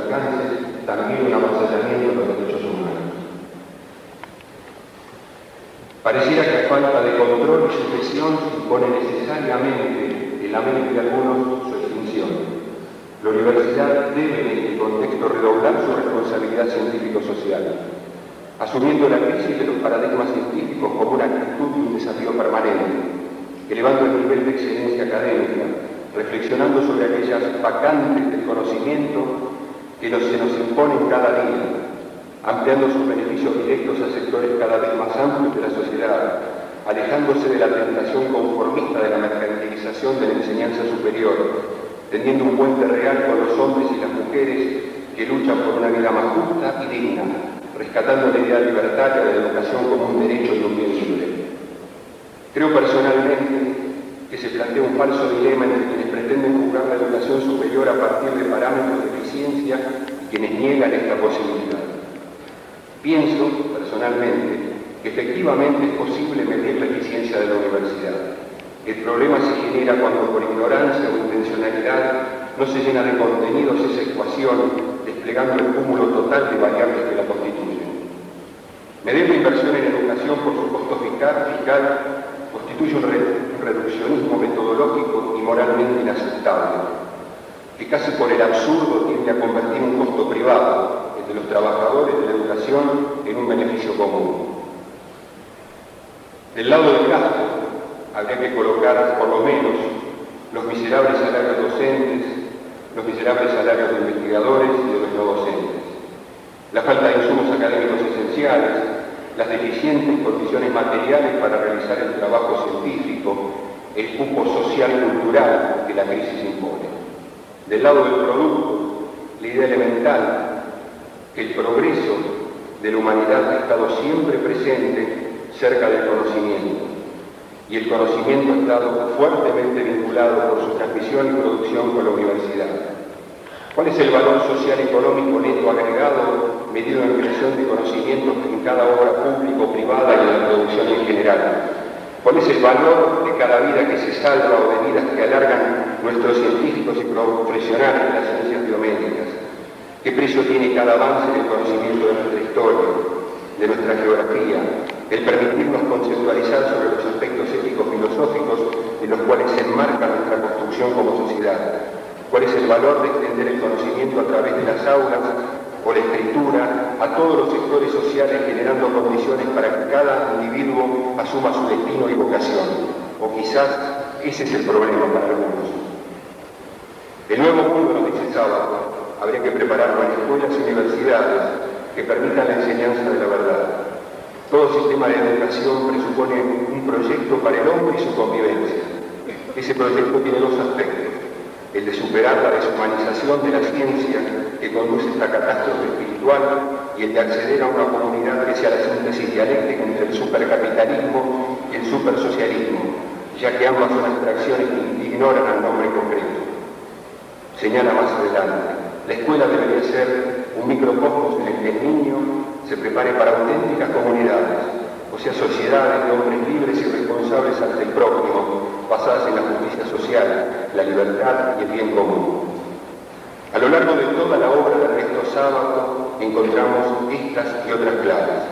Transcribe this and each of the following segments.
alcances también un avasallamiento de los derechos humanos. Pareciera que a falta de control y sucesión impone necesariamente en la mente de algunos su extinción. La universidad debe en este contexto redoblar su responsabilidad científico-social, asumiendo la crisis de los paradigmas científicos como una actitud y un desafío permanente, elevando el nivel de excelencia académica, reflexionando sobre aquellas vacantes del conocimiento que se nos imponen cada día ampliando sus beneficios directos a sectores cada vez más amplios de la sociedad, alejándose de la tentación conformista de la mercantilización de la enseñanza superior, tendiendo un puente real con los hombres y las mujeres que luchan por una vida más justa y digna, rescatando la idea libertaria de la educación como un derecho y un bien. Creo personalmente que se plantea un falso dilema entre quienes pretenden juzgar la educación superior a partir de parámetros de y quienes niegan esta posibilidad. Pienso, personalmente, que efectivamente es posible medir la eficiencia de la universidad. El problema se genera cuando por ignorancia o intencionalidad no se llena de contenidos esa ecuación, desplegando el cúmulo total de variables que la constituyen. Medir la inversión en educación por su costo fiscal, fiscal constituye un reduccionismo metodológico y moralmente inaceptable, que casi por el absurdo tiende a convertir un costo privado de los trabajadores de la educación en un beneficio común. Del lado del gasto, habría que colocar por lo menos los miserables salarios docentes, los miserables salarios de investigadores y de los no docentes, la falta de insumos académicos esenciales, las deficientes condiciones materiales para realizar el trabajo científico, el cupo social cultural que la crisis impone. Del lado del producto, la idea elemental que el progreso de la humanidad ha estado siempre presente cerca del conocimiento y el conocimiento ha estado fuertemente vinculado por su transmisión y producción con la universidad. ¿Cuál es el valor social económico neto agregado medido en creación de conocimientos en cada obra pública o privada y en la producción en general? ¿Cuál es el valor de cada vida que se salva o de vidas que alargan nuestros científicos y profesionales de las ciencias biomédicas? ¿Qué precio tiene cada avance en el conocimiento de nuestra historia, de nuestra geografía, el permitirnos conceptualizar sobre los aspectos éticos filosóficos en los cuales se enmarca nuestra construcción como sociedad? ¿Cuál es el valor de extender el conocimiento a través de las aulas a todos los sectores sociales generando condiciones para que cada individuo asuma su destino y vocación. O quizás ese es el problema para algunos. El nuevo mundo, nos dice Sábado, habría que prepararlo en escuelas y universidades que permitan la enseñanza de la verdad. Todo sistema de educación presupone un proyecto para el hombre y su convivencia. Ese proyecto tiene dos aspectos el de superar la deshumanización de la ciencia que conduce a esta catástrofe espiritual y el de acceder a una comunidad que sea la síntesis dialéctica entre el supercapitalismo y el supersocialismo, ya que ambas son abstracciones que ignoran al nombre concreto. Señala más adelante, la escuela debería ser un microcosmos en el que el niño se prepare para auténticas comunidades, o sea, sociedades de hombres libres y responsables ante el prójimo, basadas en la justicia social, la libertad y el bien común. A lo largo de toda la obra de Ernesto Sábado encontramos estas y otras claves.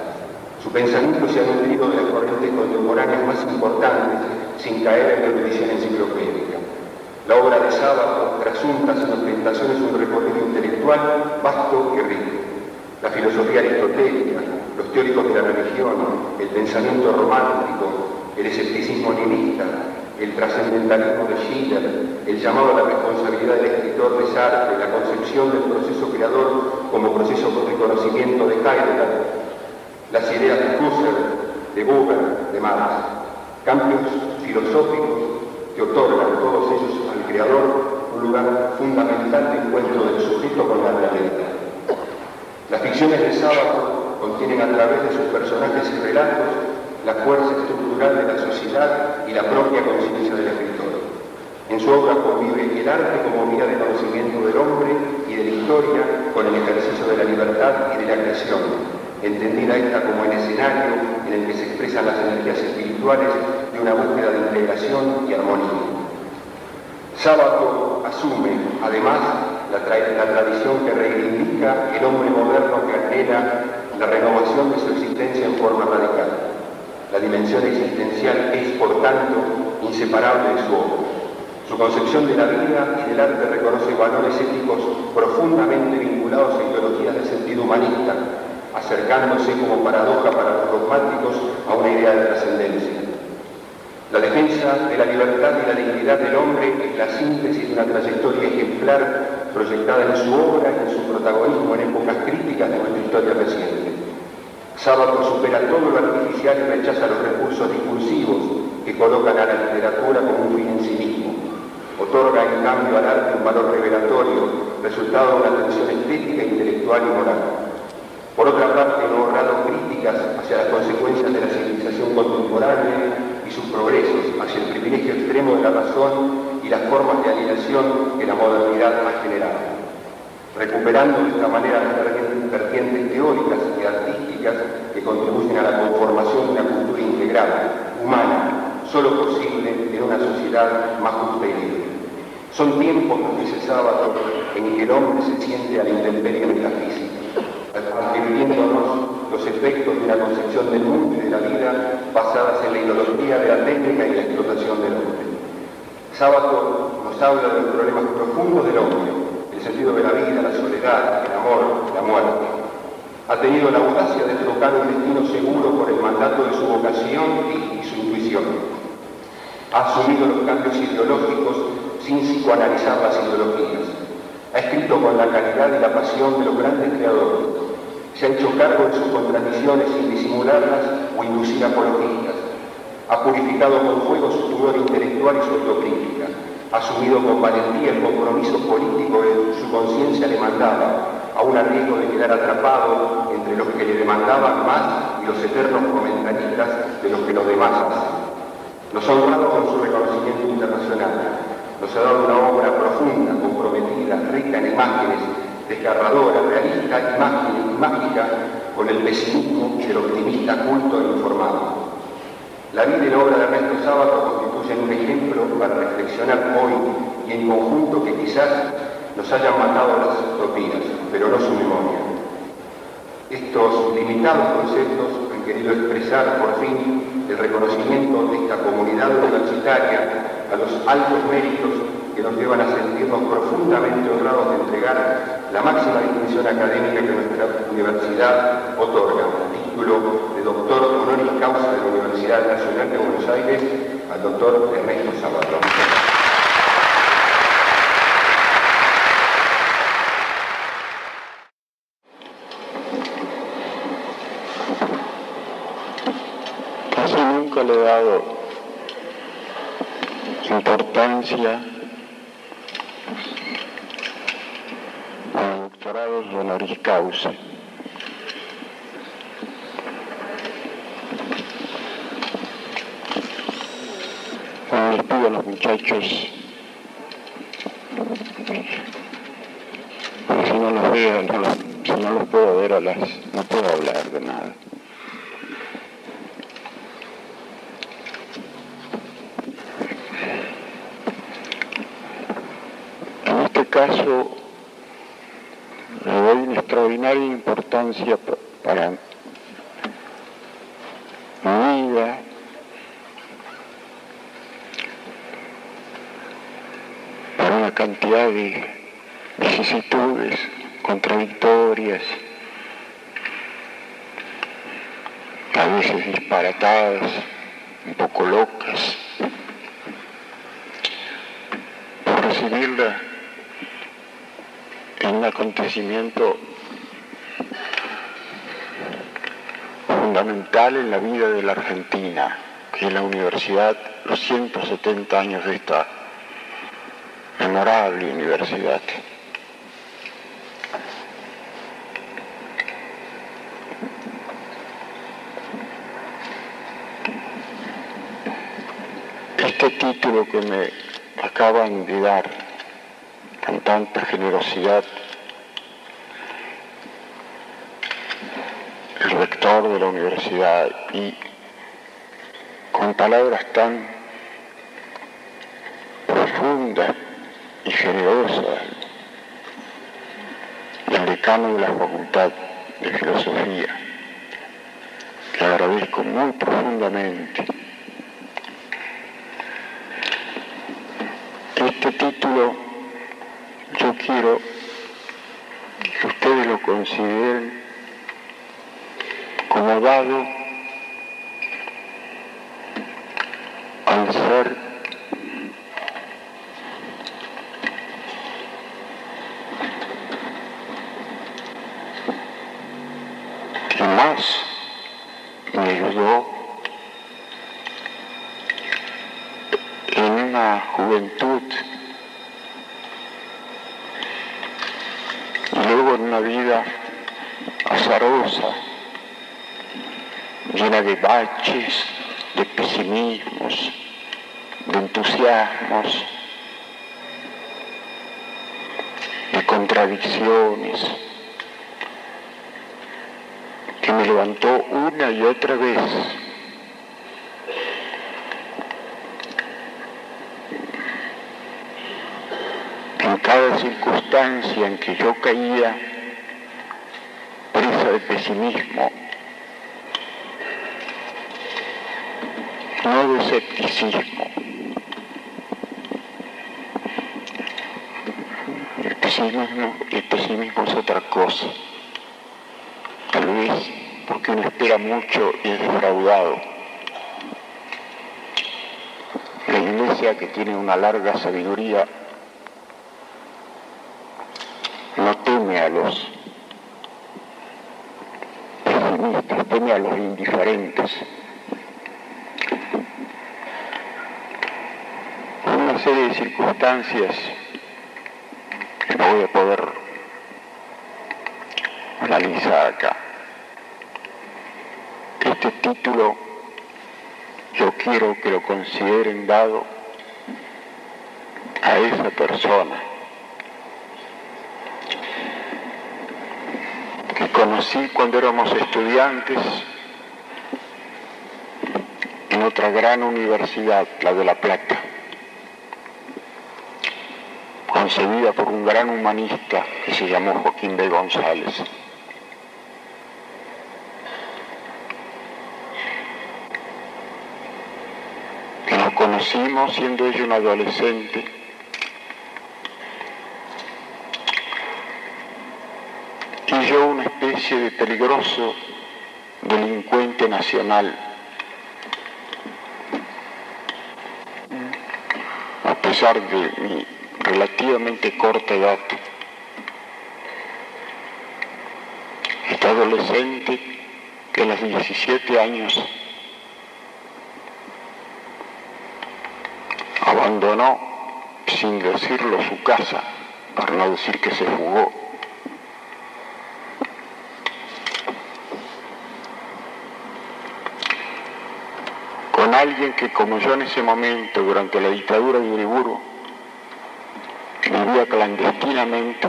Su pensamiento se ha nutrido de las corrientes contemporáneas más importantes sin caer en la erudición enciclopédica. La obra de Sábado trasunta sin ostentaciones un recorrido intelectual vasto y rico. La filosofía aristotélica, los teóricos de la religión, el pensamiento romántico, el escepticismo nihilista, el trascendentalismo de Schiller, el llamado a la responsabilidad del escritor de Sartre, la concepción del proceso creador como proceso de conocimiento de Heidegger, las ideas de Husserl, de Buber, de Marx, cambios filosóficos que otorgan todos ellos al creador un lugar fundamental de encuentro del sujeto con la realidad. Las ficciones de sábado contienen a través de sus personajes y relatos la fuerza estructural de la sociedad y la propia conciencia del escritor. En su obra convive el arte como vía de conocimiento del hombre y de la historia con el ejercicio de la libertad y de la creación, entendida esta como el escenario en el que se expresan las energías espirituales de una búsqueda de integración y armonía. Sábato asume, además, la, la tradición que reivindica el hombre moderno que anhela la renovación de su existencia en forma radical. La dimensión existencial es, por tanto, inseparable de su obra. Su concepción de la vida y del arte reconoce valores éticos profundamente vinculados a ideologías del sentido humanista, acercándose como paradoja para los dogmáticos a una idea de trascendencia. La defensa de la libertad y la dignidad del hombre es la síntesis de una trayectoria ejemplar proyectada en su obra y en su protagonismo en épocas críticas de. Sábado supera todo lo artificial y rechaza los recursos discursivos que colocan a la literatura como un fin en sí mismo. Otorga en cambio al arte un valor revelatorio, resultado de una tensión estética, intelectual y moral. Por otra parte, no ahorrado críticas hacia las consecuencias de la civilización contemporánea y sus progresos hacia el privilegio extremo de la razón y las formas de alienación que la modernidad ha generado. Recuperando de esta manera las vertientes teóricas y artísticas que contribuyen a la conformación de una cultura integral, humana, solo posible en una sociedad más justa y libre. Son tiempos, nos dice Sábado, en que el hombre se siente a la intemperie metafísica, advirtiéndonos los efectos de una concepción del mundo y de la vida basadas en la ideología de la técnica y la explotación del hombre. Sábado nos habla de los problemas profundos del hombre, el sentido de la vida, la soledad, el amor, la muerte. Ha tenido la audacia de trocar un destino seguro por el mandato de su vocación y, su intuición. Ha asumido los cambios ideológicos sin psicoanalizar las ideologías. Ha escrito con la calidad y la pasión de los grandes creadores se ha hecho cargo de sus contradicciones sin disimularlas o inducir apologistas. Ha purificado con fuego su pudor intelectual y su autocrítica. Asumido con valentía el compromiso político que su conciencia le mandaba, aún a riesgo de quedar atrapado entre los que le demandaban más y los eternos comentaristas de los que los demás hacen. Nos ha honrado con su reconocimiento internacional. Nos ha dado una obra profunda, comprometida, rica en imágenes, desgarradora, realista y mágica, con el pesimismo del optimista culto e informado. La vida y la obra de Ernesto Sábato constituyen un ejemplo para reflexionar hoy y en conjunto que quizás nos hayan matado las utopías, pero no su memoria. Estos limitados conceptos han querido expresar por fin el reconocimiento de esta comunidad universitaria a los altos méritos que nos llevan a sentirnos profundamente honrados de entregar la máxima distinción académica que nuestra universidad otorga, título de doctor honoris causa de la Universidad Nacional de Buenos Aires al doctor Ernesto Salvador. Casi nunca le he dado importancia honoris causa. A los muchachos, si no los veo, si no los puedo ver a las, no puedo hablar de nada. En este caso, extraordinaria importancia para mi vida, para una cantidad de vicisitudes, contradictorias, a veces un poco locas, por recibirla en un acontecimiento fundamental en la vida de la Argentina, que es la universidad, los 170 años de esta memorable universidad. Este título que me acaban de dar con tanta generosidad el rector de la universidad y con palabras tan profundas y generosas el decano de la Facultad de Filosofía, que agradezco muy profundamente. Este título yo quiero que ustedes lo consideren como dado al ser que más me ayudó en una juventud y luego en una vida azarosa llena de baches, de pesimismos, de entusiasmos, de contradicciones, que me levantó una y otra vez. En cada circunstancia en que yo caía presa de pesimismo, no de escepticismo. El pesimismo, el pesimismo es otra cosa. Uno espera mucho y es defraudado. La iglesia que tiene una larga sabiduría no teme a los pesimistas, teme a los indiferentes. una serie de circunstancias que no voy a poder analizar acá. Título yo quiero que lo consideren dado a esa persona que conocí cuando éramos estudiantes en otra gran universidad, la de La Plata concebida por un gran humanista que se llamó Joaquín B. González. Que nos conocimos siendo ella un adolescente y yo una especie de peligroso delincuente nacional. A pesar de mi relativamente corta edad, este adolescente que a los 17 años sin decirlo su casa, para no decir que se jugó. Con alguien que como yo en ese momento, durante la dictadura de Uriburu, vivía clandestinamente,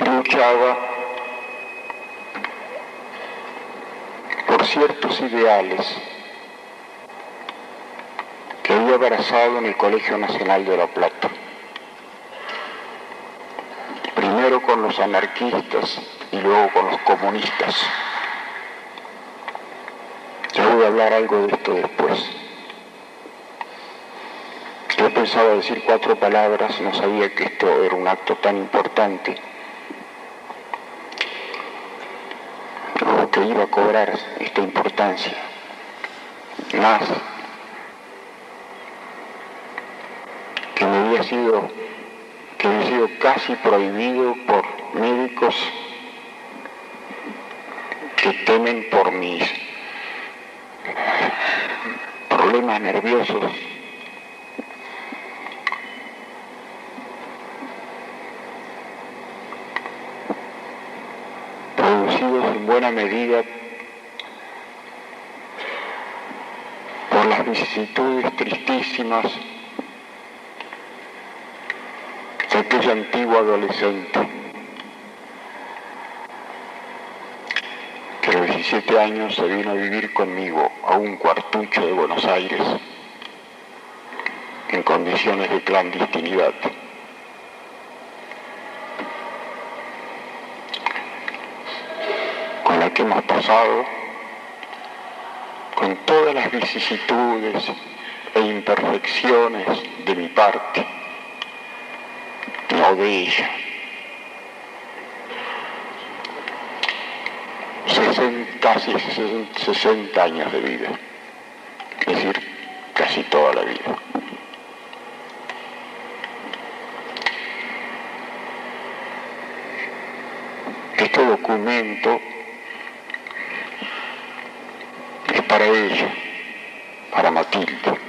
luchaba por ciertos ideales que en el Colegio Nacional de La Plata. Primero con los anarquistas y luego con los comunistas. Ya voy a hablar algo de esto después. Yo pensaba decir cuatro palabras, no sabía que esto era un acto tan importante. O que iba a cobrar esta importancia. Más que me había sido, que había sido casi prohibido por médicos que temen por mis problemas nerviosos. producidos en buena medida por las vicisitudes tristísimas de aquella antigua adolescente que a los 17 años se vino a vivir conmigo a un cuartucho de Buenos Aires en condiciones de clandestinidad. con la que hemos pasado, con todas las vicisitudes e imperfecciones de mi parte, ella. 60, casi 60 años de vida, es decir, casi toda la vida. Este documento es para ella, para Matilde.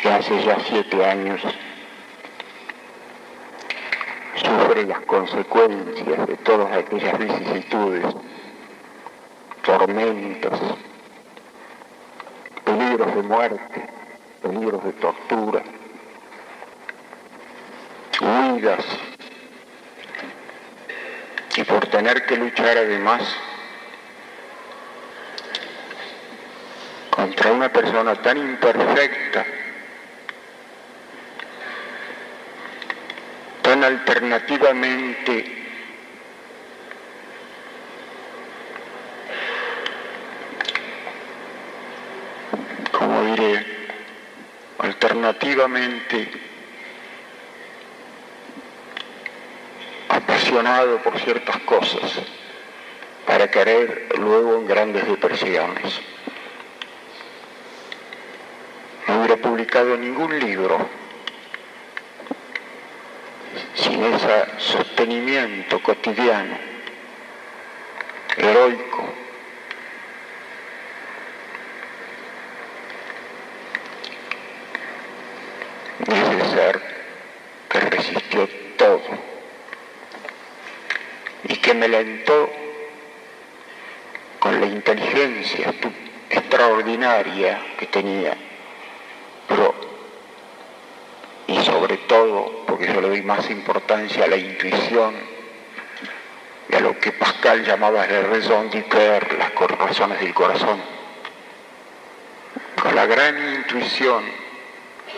que hace ya siete años sufre las consecuencias de todas aquellas vicisitudes, tormentos, peligros de muerte, peligros de tortura, huidas, y por tener que luchar además contra una persona tan imperfecta, alternativamente como diré, alternativamente apasionado por ciertas cosas para querer luego en grandes depresiones. No hubiera publicado ningún libro sin ese sostenimiento cotidiano, heroico, de ese ser que resistió todo y que me alentó con la inteligencia extraordinaria que tenía, pero y sobre todo, porque yo le doy más importancia a la intuición y a lo que Pascal llamaba la raison cœur, las razones del corazón, con la gran intuición,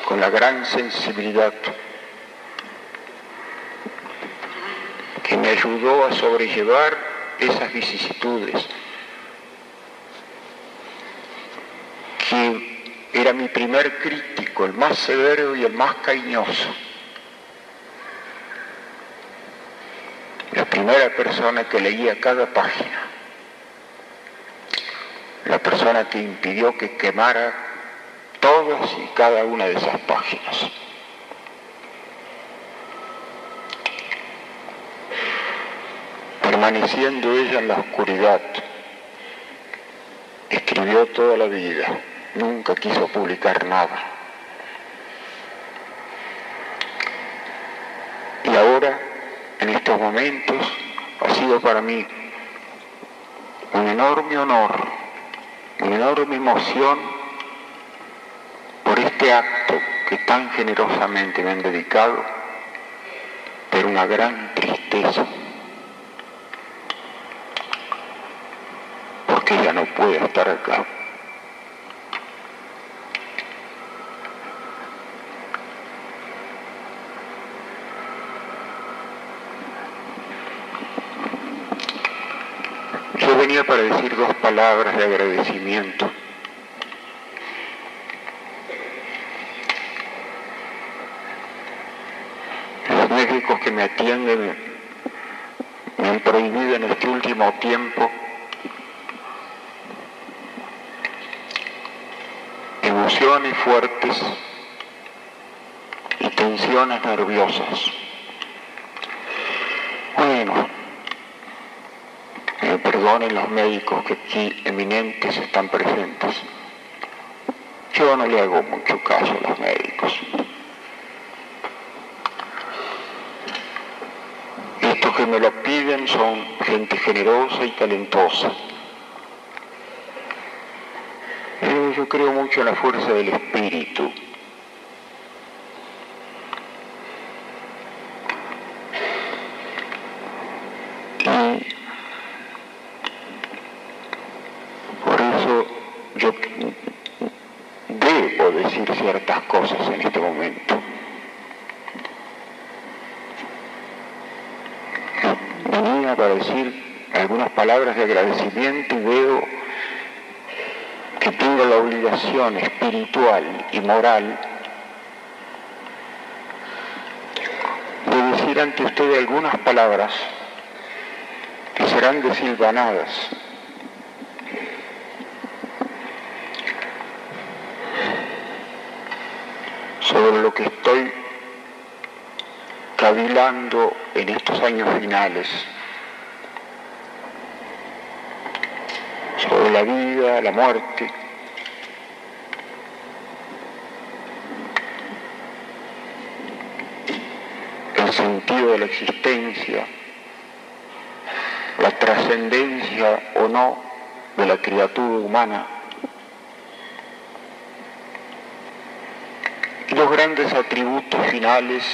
con la gran sensibilidad que me ayudó a sobrellevar esas vicisitudes, que era mi primer crítico, el más severo y el más cariñoso. La primera persona que leía cada página, la persona que impidió que quemara todas y cada una de esas páginas. Permaneciendo ella en la oscuridad, escribió toda la vida, nunca quiso publicar nada. Y ahora, en estos momentos, para mí un enorme honor, una enorme emoción por este acto que tan generosamente me han dedicado, pero una gran tristeza porque ella no puede estar acá. Yo venía para decir dos palabras de agradecimiento. Los médicos que me atienden me han prohibido en este último tiempo emociones fuertes y tensiones nerviosas. Bueno, me perdonen los médicos que aquí eminentes están presentes. Yo no le hago mucho caso a los médicos. Estos que me lo piden son gente generosa y talentosa. Pero yo creo mucho en la fuerza del espíritu. Y por eso yo debo decir ciertas cosas en este momento. Venía para decir algunas palabras de agradecimiento y veo que tengo la obligación espiritual y moral de decir ante ustedes algunas palabras que serán desilvanadas. Sobre lo que estoy cavilando en estos años finales, sobre la vida, la muerte, el sentido de la existencia, la trascendencia o no de la criatura humana. y los grandes atributos finales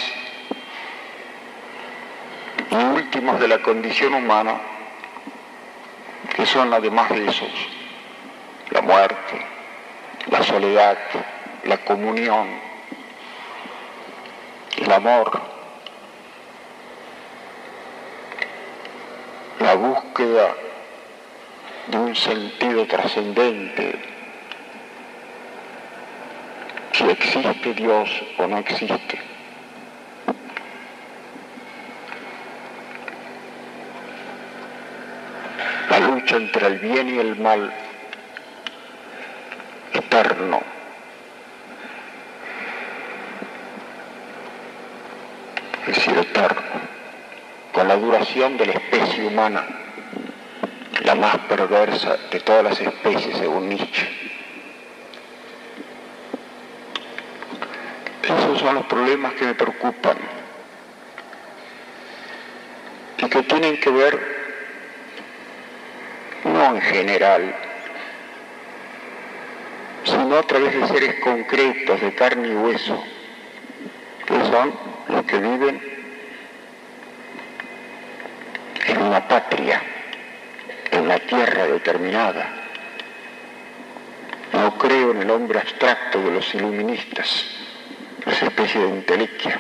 y últimos de la condición humana, que son además de esos, la muerte, la soledad, la comunión, el amor, la de un sentido trascendente, si existe Dios o no existe. La lucha entre el bien y el mal eterno. Es decir, eterno, con la duración de la especie humana, la más perversa de todas las especies según Nietzsche. Esos son los problemas que me preocupan y que tienen que ver no en general, sino a través de seres concretos de carne y hueso, que son los que viven en una patria, una tierra determinada. No creo en el hombre abstracto de los iluministas, esa especie de inteliquia.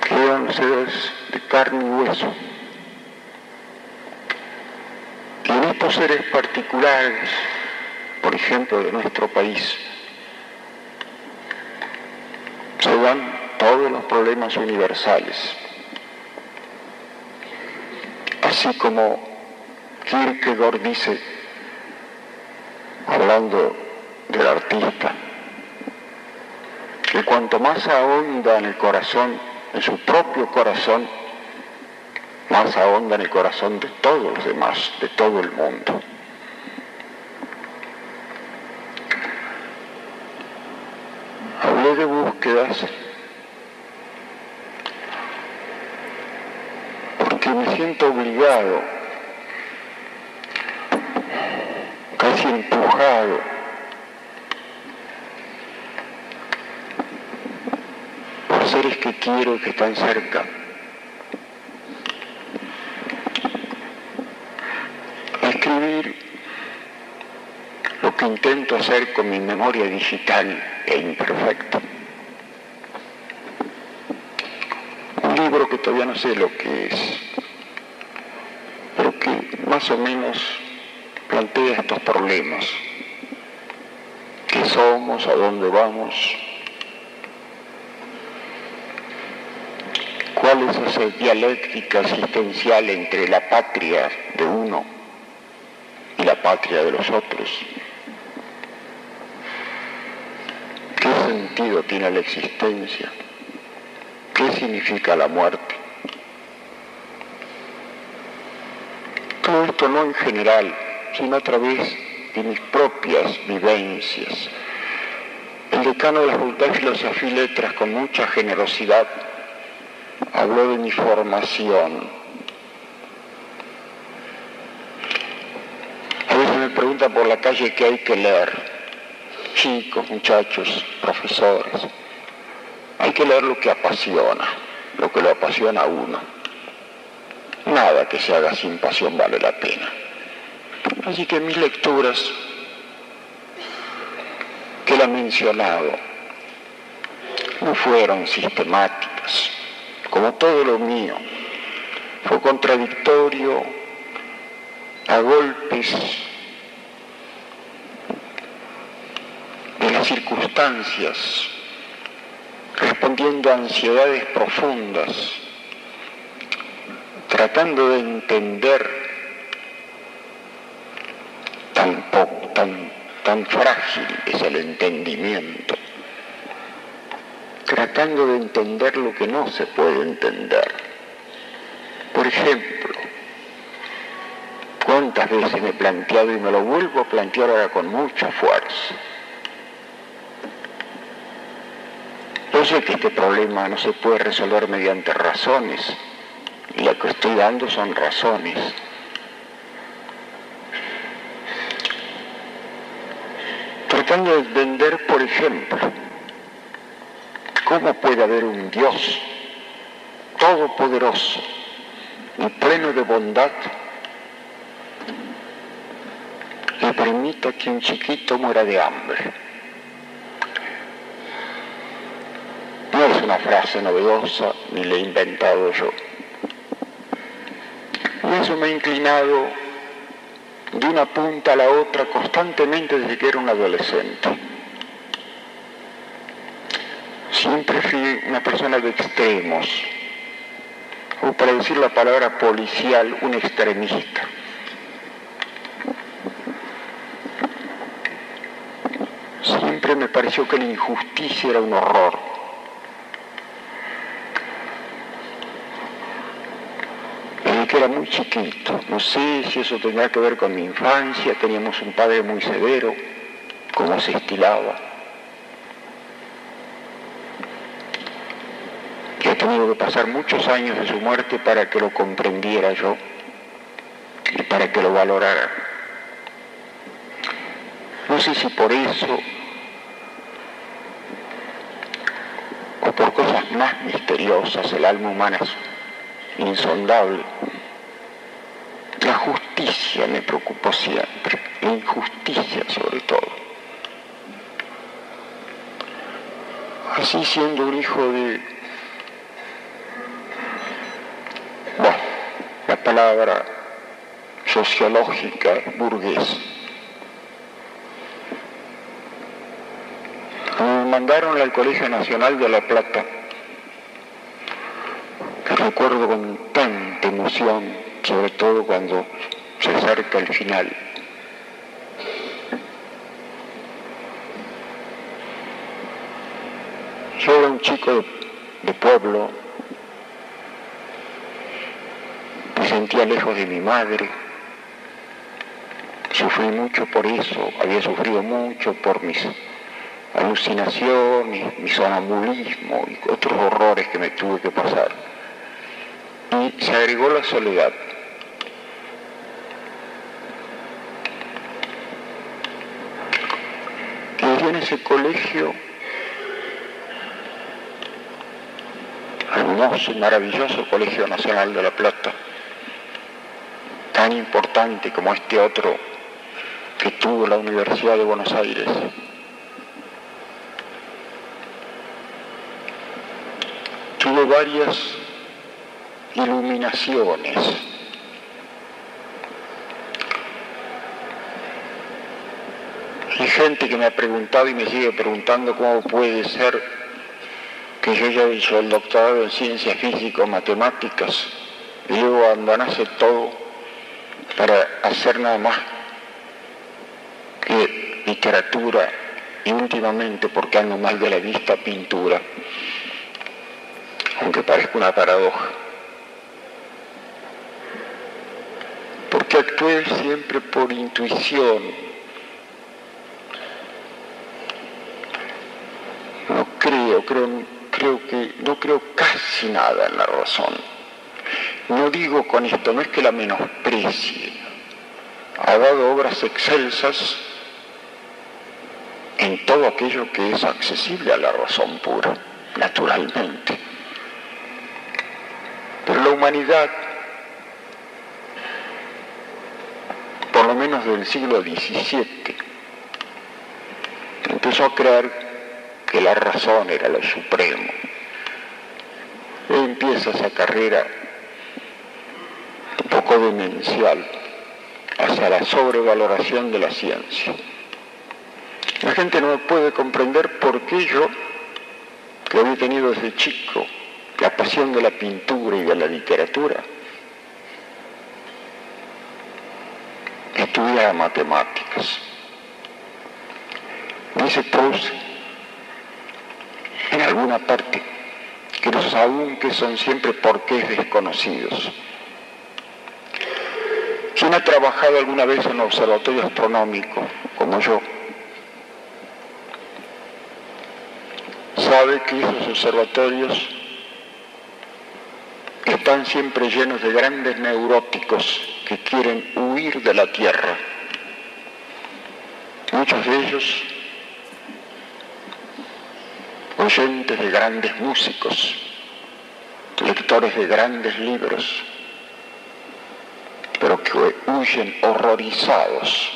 Creo en seres de carne y hueso. Y en estos seres particulares, por ejemplo, de nuestro país, se dan todos los problemas universales. Así como Kierkegaard dice, hablando del artista, que cuanto más ahonda en el corazón, en su propio corazón, más ahonda en el corazón de todos los demás, de todo el mundo. Hablé de búsquedas porque me casi empujado, por seres que quiero y que están cerca. Escribir lo que intento hacer con mi memoria digital e imperfecta. Un libro que todavía no sé lo que es, más o menos plantea estos problemas. ¿Qué somos? ¿A dónde vamos? ¿Cuál es esa dialéctica existencial entre la patria de uno y la patria de los otros? ¿Qué sentido tiene la existencia? ¿Qué significa la muerte? Todo esto no en general, sino a través de mis propias vivencias. El decano de la Facultad de Filosofía y Letras, con mucha generosidad, habló de mi formación. A veces me preguntan por la calle qué hay que leer. Chicos, muchachos, profesores. Hay que leer lo que apasiona, lo que lo apasiona a uno. Nada que se haga sin pasión vale la pena. Así que mis lecturas, que él ha mencionado, no fueron sistemáticas, como todo lo mío. Fue contradictorio, a golpes de las circunstancias, respondiendo a ansiedades profundas, tratando de entender tan tan frágil es el entendimiento, tratando de entender lo que no se puede entender. Por ejemplo, cuántas veces me he planteado y me lo vuelvo a plantear ahora con mucha fuerza. Yo sé que este problema no se puede resolver mediante razones, y lo que estoy dando son razones. Tratando de entender, por ejemplo, cómo puede haber un Dios todopoderoso y pleno de bondad que permita que un chiquito muera de hambre. No es una frase novedosa ni la he inventado yo. Y eso me ha inclinado de una punta a la otra constantemente desde que era un adolescente. Siempre fui una persona de extremos, o para decir la palabra policial, un extremista. Siempre me pareció que la injusticia era un horror. Era muy chiquito, no sé si eso tendrá que ver con mi infancia, teníamos un padre muy severo, como se estilaba. que he tenido que pasar muchos años de su muerte para que lo comprendiera yo y para que lo valorara. No sé si por eso o por cosas más misteriosas el alma humana insondable. Me preocupó siempre, injusticia sobre todo. Así siendo un hijo de... Bueno, la palabra sociológica burgués. Me mandaron al Colegio Nacional de La Plata, recuerdo con tanta emoción, sobre todo cuando se acerca el final. Yo era un chico de, pueblo, me sentía lejos de mi madre, sufrí mucho por eso, había sufrido mucho por mis alucinaciones, mi sonambulismo y otros horrores que me tuve que pasar. Y se agregó la soledad. Y en ese colegio hermoso y maravilloso Colegio Nacional de La Plata, tan importante como este otro que tuvo la Universidad de Buenos Aires. Tuvo varias iluminaciones. Hay gente que me ha preguntado y me sigue preguntando cómo puede ser que yo ya hecho el doctorado en ciencias físicas, matemáticas, y luego abandonase todo para hacer nada más que literatura y últimamente, porque ando mal de la vista, pintura, aunque parezca una paradoja. Porque actué siempre por intuición. No creo, creo, que no creo casi nada en la razón. No digo con esto, no es que la menosprecie. Ha dado obras excelsas en todo aquello que es accesible a la razón pura, naturalmente. Pero la humanidad, por lo menos del siglo XVII, empezó a creer que la razón era lo supremo. Empieza esa carrera un poco demencial hacia la sobrevaloración de la ciencia. La gente no puede comprender por qué yo, que había tenido desde chico la pasión de la pintura y de la literatura, estudiaba matemáticas. Dice Proust alguna parte que los aunque son siempre porqués desconocidos. ¿Quién ha trabajado alguna vez en un observatorio astronómico, como yo, sabe que esos observatorios están siempre llenos de grandes neuróticos que quieren huir de la Tierra. Muchos de ellos oyentes de grandes músicos, lectores de grandes libros, pero que huyen horrorizados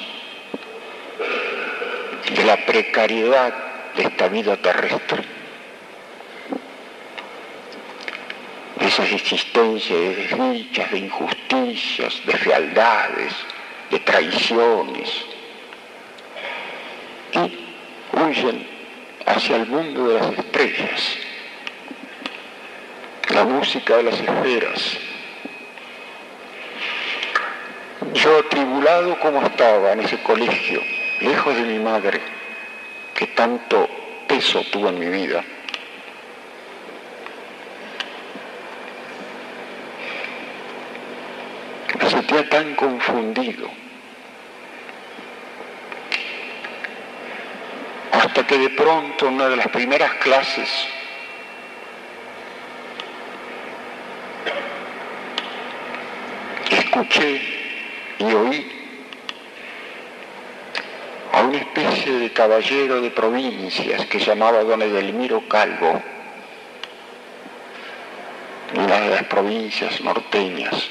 de la precariedad de esta vida terrestre. esas existencias de desdichas, de injusticias, de fealdades, de traiciones, y huyen hacia el mundo de las estrellas, la música de las esferas. Yo atribulado como estaba en ese colegio, lejos de mi madre, que tanto peso tuvo en mi vida, sentía tan confundido. Hasta que de pronto en una de las primeras clases escuché y oí a una especie de caballero de provincias que llamaba don Edelmiro Calvo, una de las provincias norteñas.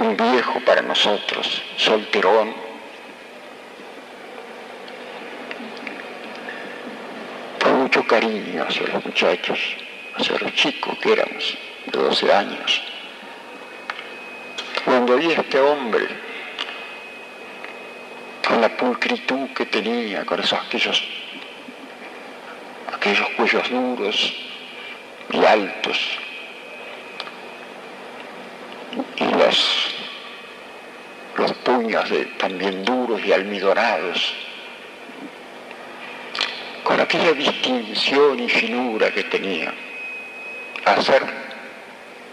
Un viejo para nosotros, solterón, con mucho cariño hacia los muchachos, hacia los chicos que éramos, de 12 años. Cuando vi a este hombre, con la pulcritud que tenía, con esos aquellos aquellos cuellos duros y altos y los, los puños también duros y almidonados, con aquella distinción y finura que tenía, hacer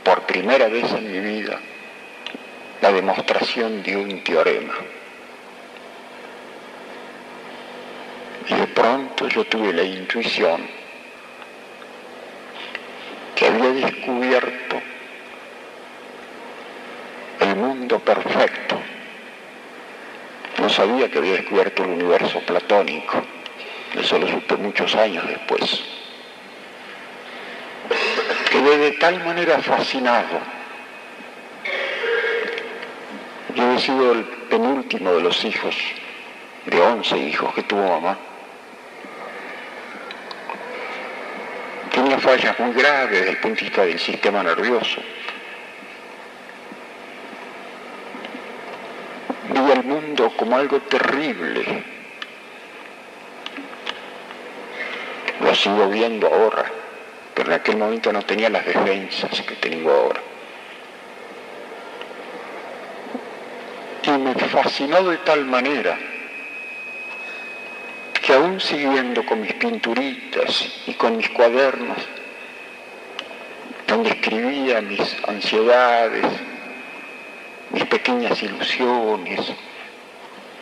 por primera vez en mi vida la demostración de un teorema. Y de pronto yo tuve la intuición que había descubierto el mundo perfecto. No sabía que había descubierto el universo platónico. Eso lo supe muchos años después. Quedé de tal manera fascinado. Yo he sido el penúltimo de los hijos, de once hijos que tuvo mamá. tenía fallas muy graves desde el punto de vista del sistema nervioso. Vi el mundo como algo terrible. Lo sigo viendo ahora, pero en aquel momento no tenía las defensas que tengo ahora. Y me fascinó de tal manera que aún siguiendo con mis pinturitas y con mis cuadernos, donde escribía mis ansiedades, mis pequeñas ilusiones,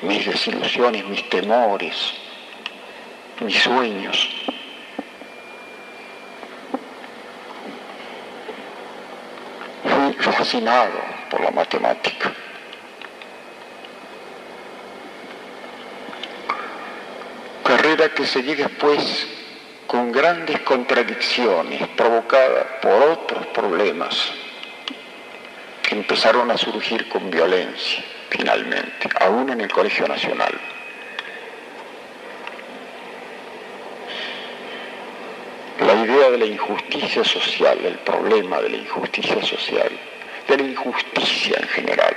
mis desilusiones, mis temores, mis sueños. Fui fascinado por la matemática. carrera que seguí después con grandes contradicciones provocadas por otros problemas que empezaron a surgir con violencia, finalmente, aún en el Colegio Nacional. La idea de la injusticia social, el problema de la injusticia social, de la injusticia en general.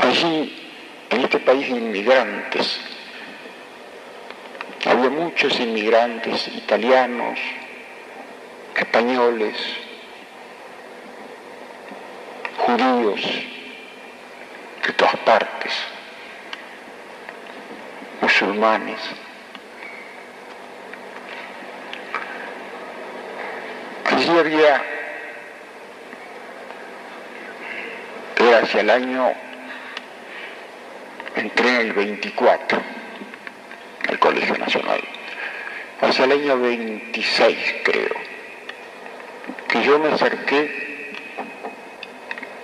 Allí en este país de inmigrantes. Había muchos inmigrantes italianos, españoles, judíos, de todas partes, musulmanes. Allí había, hacia el año entré en el 24 al Colegio Nacional, hacia el año 26 creo, que yo me acerqué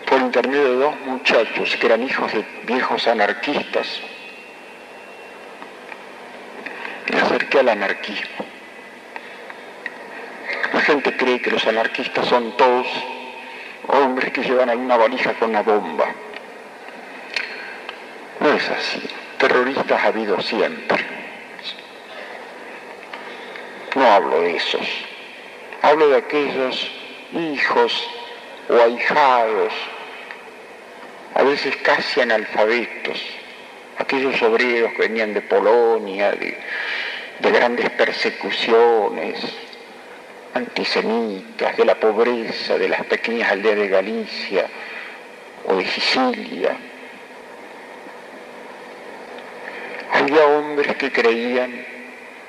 por intermedio de dos muchachos que eran hijos de viejos anarquistas, me acerqué al anarquismo. La gente cree que los anarquistas son todos hombres que llevan alguna valija con una bomba. No es así. Terroristas ha habido siempre. No hablo de esos. Hablo de aquellos hijos o ahijados, a veces casi analfabetos, aquellos obreros que venían de Polonia, de grandes persecuciones antisemitas, de la pobreza, de las pequeñas aldeas de Galicia o de Sicilia, Había hombres que creían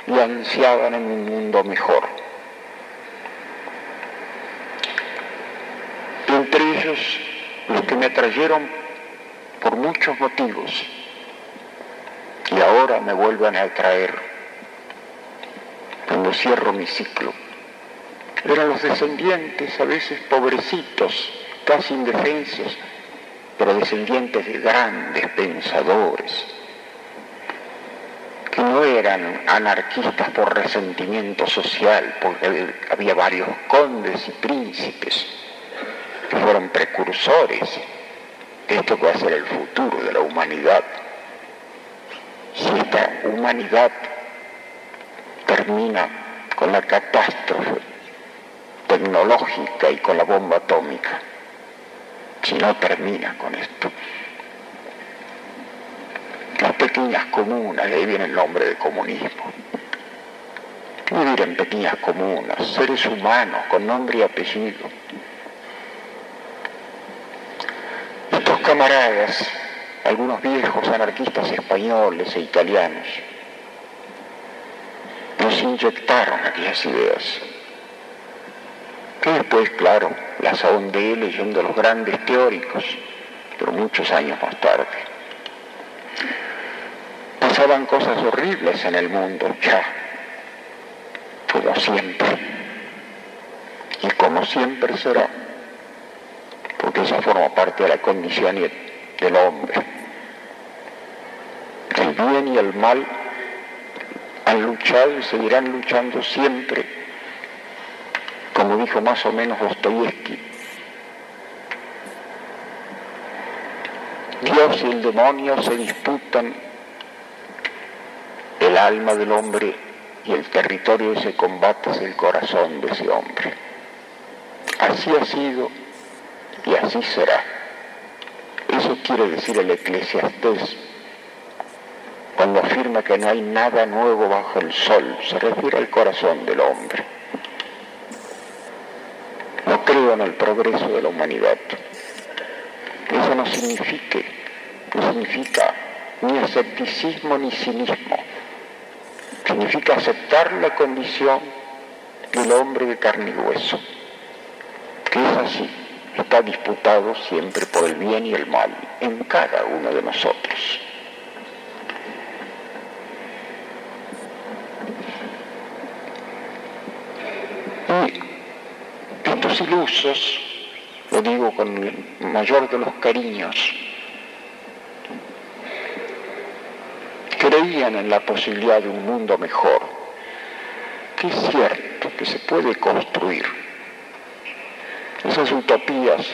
y ansiaban en un mundo mejor. entre ellos los que me atrayeron por muchos motivos y ahora me vuelven a atraer cuando cierro mi ciclo. Eran los descendientes, a veces pobrecitos, casi indefensos, pero descendientes de grandes pensadores, que no eran anarquistas por resentimiento social, porque había varios condes y príncipes que fueron precursores de esto que va a ser el futuro de la humanidad. Si esta humanidad termina con la catástrofe tecnológica y con la bomba atómica, si no termina con esto, las pequeñas comunas, de ahí viene el nombre de comunismo. Vivir en pequeñas comunas, seres humanos con nombre y apellido. Estos camaradas, algunos viejos anarquistas españoles e italianos, nos inyectaron aquellas ideas, que después, claro, las ahondé leyendo los grandes teóricos, pero muchos años más tarde pasaban cosas horribles en el mundo, ya, como siempre. Y como siempre será, porque esa forma parte de la condición del hombre. El bien y el mal han luchado y seguirán luchando siempre, dijo más o menos Dostoyevsky. Dios y el demonio se disputan el alma del hombre y el territorio de ese combate es el corazón de ese hombre. Así ha sido y así será. Eso quiere decir el eclesiastés cuando afirma que no hay nada nuevo bajo el sol, se refiere al corazón del hombre. El progreso de la humanidad. Eso no signifique, no significa ni escepticismo ni cinismo significa aceptar la condición del hombre de carne y hueso, que es así, está disputado siempre por el bien y el mal en cada uno de nosotros. Ilusos, lo digo con el mayor de los cariños, creían en la posibilidad de un mundo mejor, que es cierto que se puede construir. Esas utopías,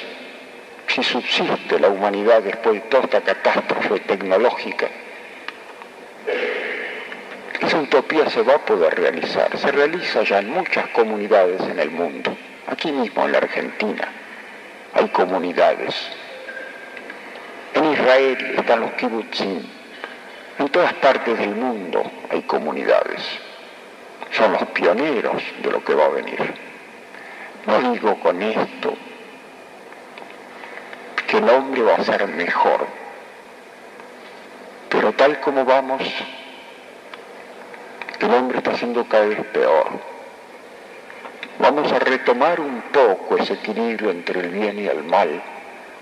si subsiste la humanidad después de toda esta catástrofe tecnológica, esa utopía se va a poder realizar, se realiza ya en muchas comunidades en el mundo, aquí mismo en la Argentina hay comunidades. En Israel están los kibbutzim, en todas partes del mundo hay comunidades. Son los pioneros de lo que va a venir. No digo con esto que el hombre va a ser mejor, pero tal como vamos, el hombre está siendo cada vez peor. Vamos a retomar un poco ese equilibrio entre el bien y el mal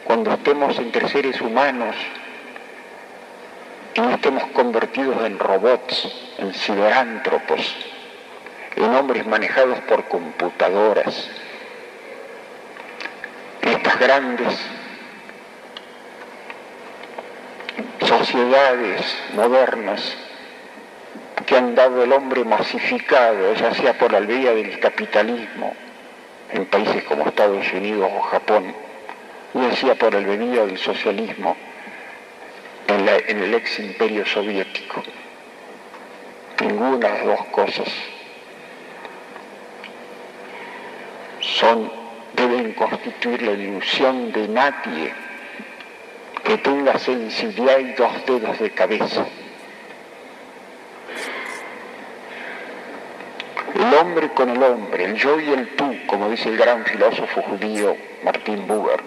cuando estemos entre seres humanos no estemos convertidos en robots, en ciberántropos, en hombres manejados por computadoras. Estas grandes sociedades modernas que han dado el hombre masificado, ya sea por la vía del capitalismo, en países como Estados Unidos o Japón, ya sea por el vía del socialismo, en, el ex imperio soviético. Ninguna de las dos cosas son, deben constituir la ilusión de nadie que tenga sensibilidad y dos dedos de cabeza. El hombre con el hombre, el yo y el tú, como dice el gran filósofo judío Martín Buber,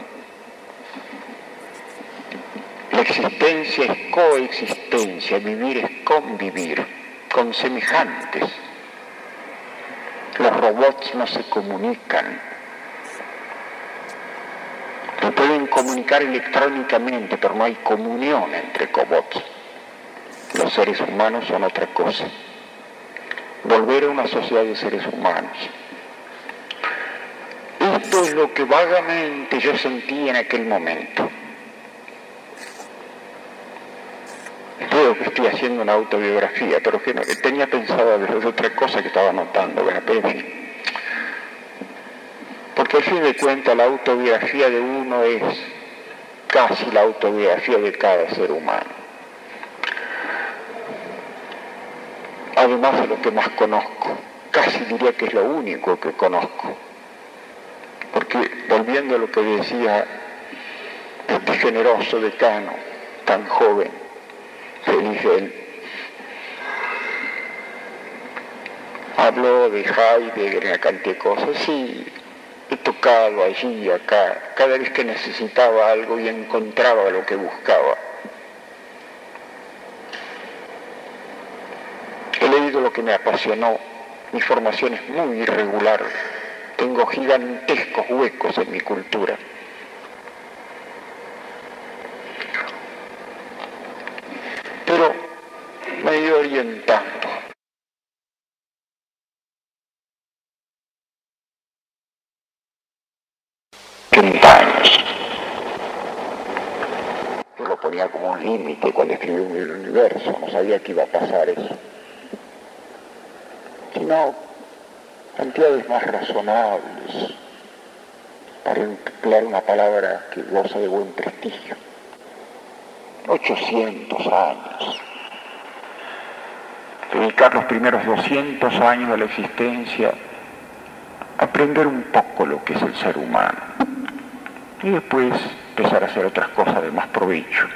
la existencia es coexistencia, vivir es convivir con semejantes. Los robots no se comunican. Se pueden comunicar electrónicamente, pero no hay comunión entre robots. Los seres humanos son otra cosa. Volver a una sociedad de seres humanos. Esto es lo que vagamente yo sentí en aquel momento. estoy haciendo una autobiografía, pero que, tenía pensado de otra cosa que estaba notando, bueno, pero en fin. Porque al fin de cuentas la autobiografía de uno es casi la autobiografía de cada ser humano. Además de lo que más conozco, casi diría que es lo único que conozco. Porque volviendo a lo que decía este generoso decano, tan joven, feliz él, habló de Heidegger y una cantidad de cosas, sí, he tocado allí y acá, cada vez que necesitaba algo y encontraba lo que buscaba. He leído lo que me apasionó, mi formación es muy irregular, tengo gigantescos huecos en mi cultura. Pero me he ido orientando. Yo lo ponía como un límite cuando escribí un universo, no sabía que iba a pasar eso. Sino cantidades más razonables, para emplear una palabra que goza de buen prestigio. 800 años. Dedicar los primeros 200 años de la existencia a aprender un poco lo que es el ser humano y después empezar a hacer otras cosas de más provecho.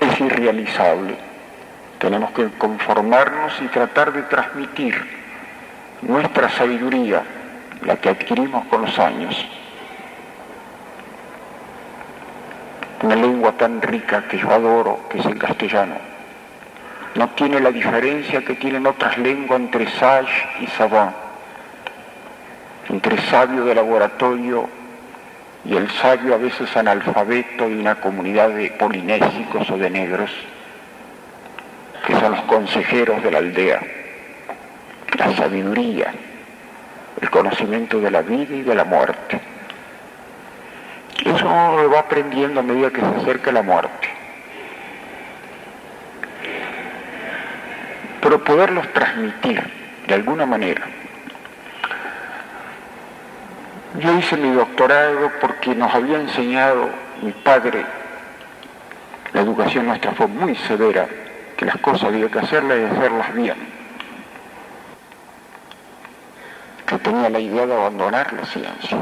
Es irrealizable. Tenemos que conformarnos y tratar de transmitir nuestra sabiduría, la que adquirimos con los años, una lengua tan rica que yo adoro, que es el castellano. No tiene la diferencia que tienen otras lenguas entre sage y savant entre sabio de laboratorio y el sabio a veces analfabeto de una comunidad de polinésicos o de negros, que son los consejeros de la aldea. La sabiduría, el conocimiento de la vida y de la muerte. Eso uno lo va aprendiendo a medida que se acerca la muerte. Pero poderlos transmitir de alguna manera yo hice mi doctorado porque nos había enseñado mi padre, la educación nuestra fue muy severa, las cosas había que hacerlas y hacerlas bien. Que tenía la idea de abandonar la ciencia.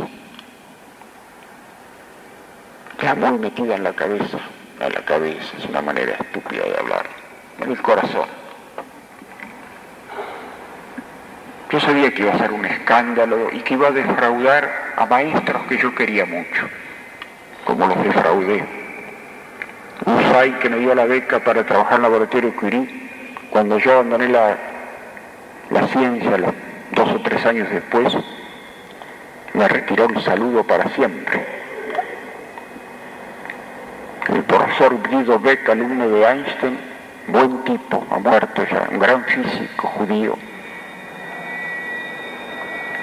Ya muy metida en la cabeza, en la cabeza, es una manera estúpida de hablar, en el corazón. Yo sabía que iba a ser un escándalo y que iba a defraudar a maestros que yo quería mucho, como los defraudé. Usai, que me dio la beca para trabajar en laboratorio Curie, cuando yo abandoné la, la ciencia dos o tres años después, me retiró el saludo para siempre. El profesor Guido Beck, alumno de Einstein, buen tipo, ha muerto ya, un gran físico judío,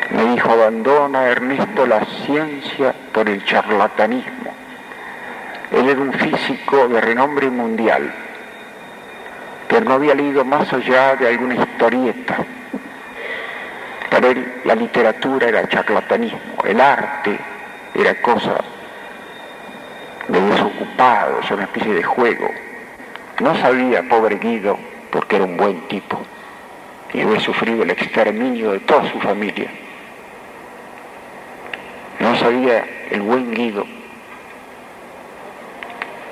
me dijo, abandona Ernesto la ciencia por el charlatanismo. Él era un físico de renombre mundial, pero no había leído más allá de alguna historieta. Para él la literatura era charlatanismo, el arte era cosa de desocupados, una especie de juego. No sabía, pobre Guido, porque era un buen tipo, y había sufrido el exterminio de toda su familia no sabía el buen Guido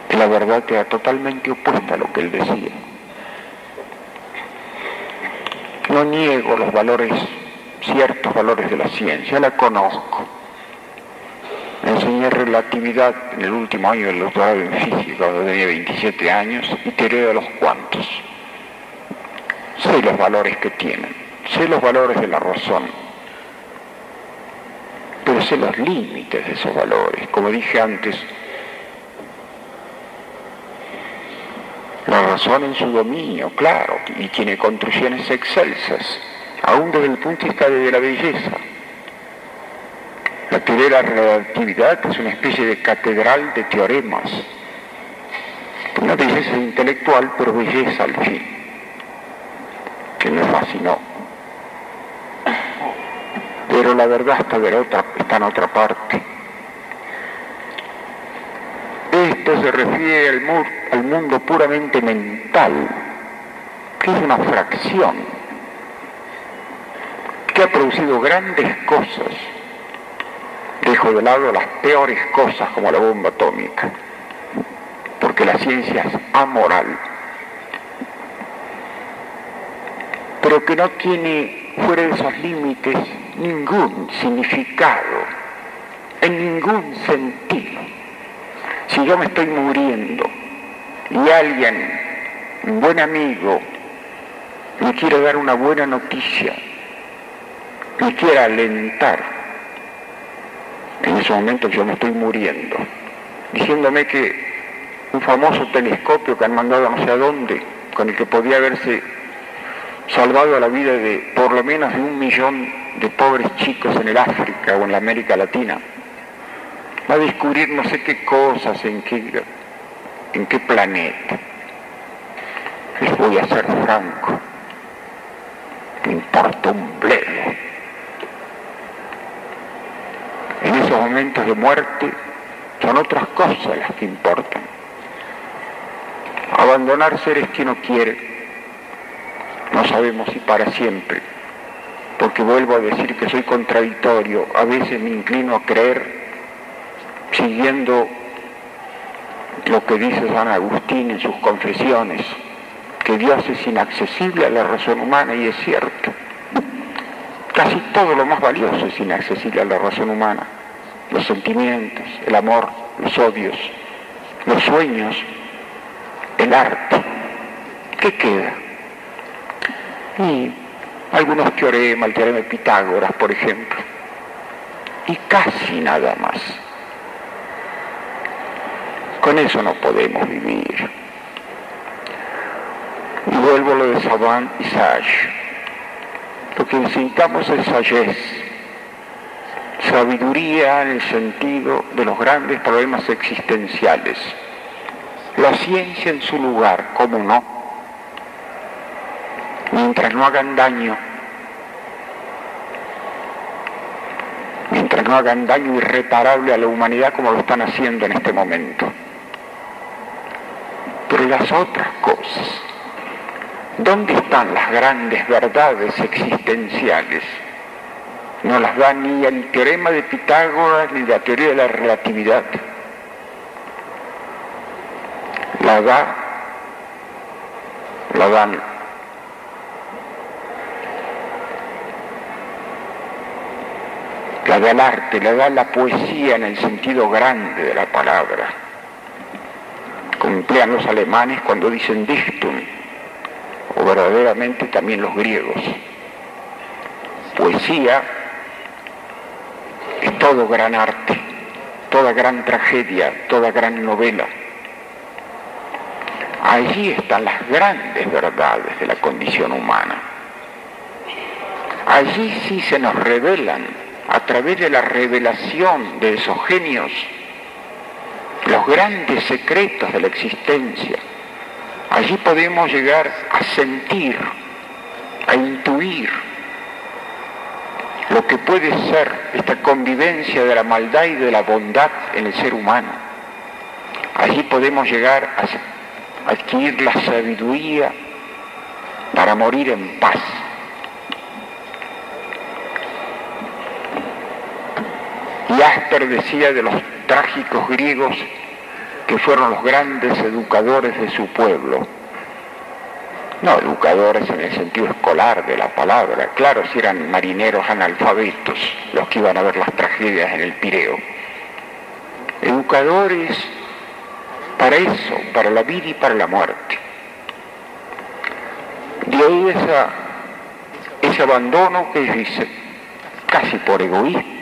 que la verdad era totalmente opuesta a lo que él decía. No niego los valores, ciertos valores de la ciencia, la conozco. Enseñé relatividad en el último año del doctorado en física, cuando tenía 27 años, y teoría de los cuantos. Sé los valores que tienen, sé los valores de la razón, pero sé los límites de esos valores. Como dije antes, razón en su dominio, claro, y tiene construcciones excelsas, aún desde el punto de vista de la belleza. La teoría de la relatividad es una especie de catedral de teoremas. Una belleza intelectual, pero belleza al fin, que me fascinó. Pero la verdad está, otra, está en otra parte. Esto se refiere al, al mundo puramente mental, que es una fracción, que ha producido grandes cosas, dejo de lado las peores cosas como la bomba atómica, porque la ciencia es amoral, pero que no tiene fuera de esos límites ningún significado, en ningún sentido. Si yo me estoy muriendo y alguien, un buen amigo, me quiere dar una buena noticia, me quiere alentar, en ese momento yo me estoy muriendo, diciéndome que un famoso telescopio que han mandado no sé a dónde, con el que podía haberse salvado la vida de por lo menos de un millón de pobres chicos en el África o en la América Latina, va a descubrir no sé qué cosas, en qué, en qué planeta. Les voy a ser franco, me importa un bledo en esos momentos de muerte son otras cosas las que importan. Abandonar seres que no quiere, no sabemos si para siempre, porque vuelvo a decir que soy contradictorio, a veces me inclino a creer, siguiendo lo que dice San Agustín en sus confesiones, que Dios es inaccesible a la razón humana y es cierto. Casi todo lo más valioso es inaccesible a la razón humana. Los sentimientos, el amor, los odios, los sueños, el arte. ¿Qué queda? Y algunos teoremas, el teorema de Pitágoras, por ejemplo. Y casi nada más. Con eso no podemos vivir. Y vuelvo a lo de Savant y Sage lo que necesitamos es sagez, sabiduría en el sentido de los grandes problemas existenciales. La ciencia en su lugar, ¿cómo no? Mientras no hagan daño, mientras no hagan daño irreparable a la humanidad como lo están haciendo en este momento. Pero las otras cosas, ¿Dónde están las grandes verdades existenciales? No las da ni el teorema de Pitágoras ni la teoría de la relatividad. La da, la dan la da el arte, la da la poesía en el sentido grande de la palabra. Emplean los alemanes cuando dicen dictum o verdaderamente también los griegos. Poesía es todo gran arte, toda gran tragedia, toda gran novela. Allí están las grandes verdades de la condición humana. Allí sí se nos revelan, a través de la revelación de esos genios, los grandes secretos de la existencia Allí podemos llegar a sentir, a intuir lo que puede ser esta convivencia de la maldad y de la bondad en el ser humano. Allí podemos llegar a adquirir la sabiduría para morir en paz. Y Asper decía de los trágicos griegos que fueron los grandes educadores de su pueblo. No educadores en el sentido escolar de la palabra, claro, si eran marineros analfabetos los que iban a ver las tragedias en el Pireo. Educadores para eso, para la vida y para la muerte. De ahí ese abandono que dice, casi por egoísmo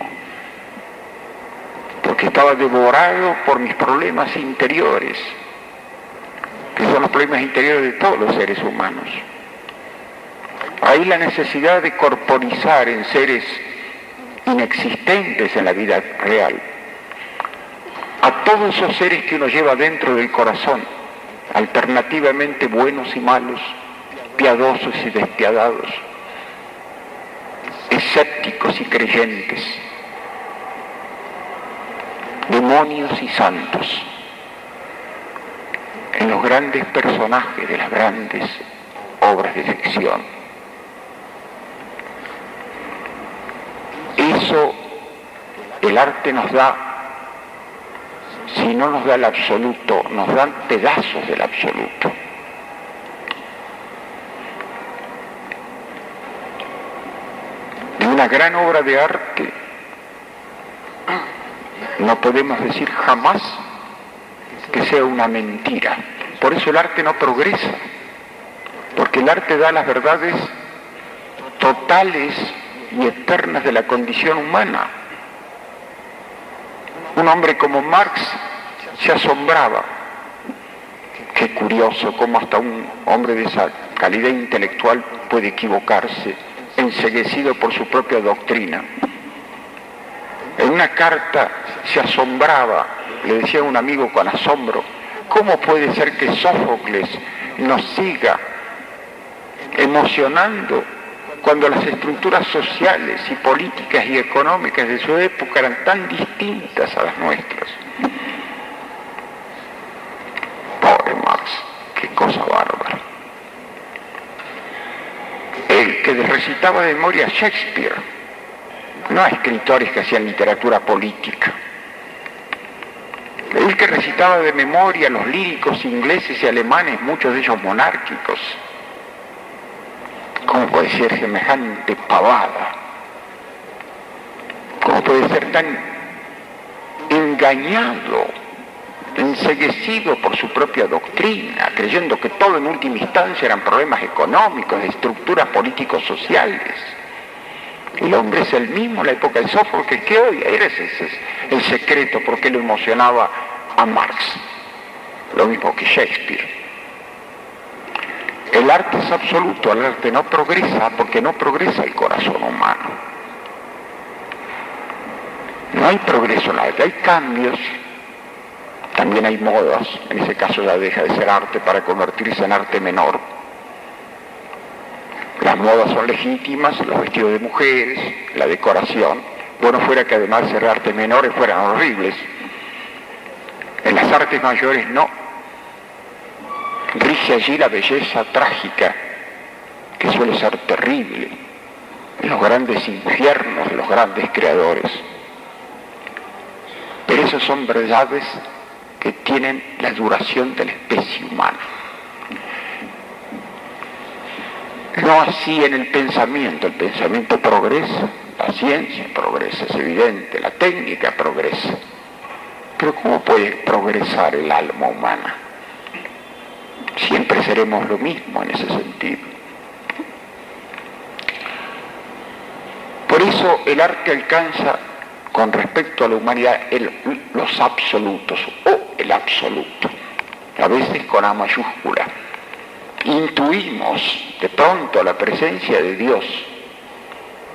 estaba devorado por mis problemas interiores, que son los problemas interiores de todos los seres humanos. Hay la necesidad de corporizar en seres inexistentes en la vida real a todos esos seres que uno lleva dentro del corazón alternativamente buenos y malos, piadosos y despiadados, escépticos y creyentes, demonios y santos, en los grandes personajes de las grandes obras de ficción. Eso el arte nos da, si no nos da el absoluto, nos dan pedazos del absoluto. De una gran obra de arte no podemos decir jamás que sea una mentira. Por eso el arte no progresa, porque el arte da las verdades totales y eternas de la condición humana. Un hombre como Marx se asombraba. Qué curioso cómo hasta un hombre de esa calidad intelectual puede equivocarse, enseguecido por su propia doctrina. En una carta se asombraba, le decía a un amigo con asombro, ¿cómo puede ser que Sófocles nos siga emocionando cuando las estructuras sociales y políticas y económicas de su época eran tan distintas a las nuestras? Pobre Marx, qué cosa bárbara. El que recitaba de memoria Shakespeare, no a escritores que hacían literatura política. El que recitaba de memoria los líricos ingleses y alemanes, muchos de ellos monárquicos. ¿Cómo puede ser semejante pavada? ¿Cómo puede ser tan engañado, enseguecido por su propia doctrina, creyendo que todo en última instancia eran problemas económicos, de estructuras políticos sociales? El hombre es el mismo en la época de Sófocles que hoy. Era ese, el secreto porque lo emocionaba a Marx. Lo mismo que Shakespeare. El arte es absoluto, el arte no progresa porque no progresa el corazón humano. No hay progreso en el arte, hay cambios, también hay modas, en ese caso ya deja de ser arte para convertirse en arte menor las modas son legítimas, los vestidos de mujeres, la decoración. Bueno fuera que además de artes menores fueran horribles. En las artes mayores no. Rige allí la belleza trágica, que suele ser terrible, en los grandes infiernos los grandes creadores. Pero esas son verdades que tienen la duración de la especie humana. No así en el pensamiento, el pensamiento progresa, la ciencia progresa, es evidente, la técnica progresa. Pero ¿cómo puede progresar el alma humana? Siempre seremos lo mismo en ese sentido. Por eso el arte alcanza con respecto a la humanidad los absolutos o el absoluto, a veces con A mayúscula intuimos de pronto la presencia de Dios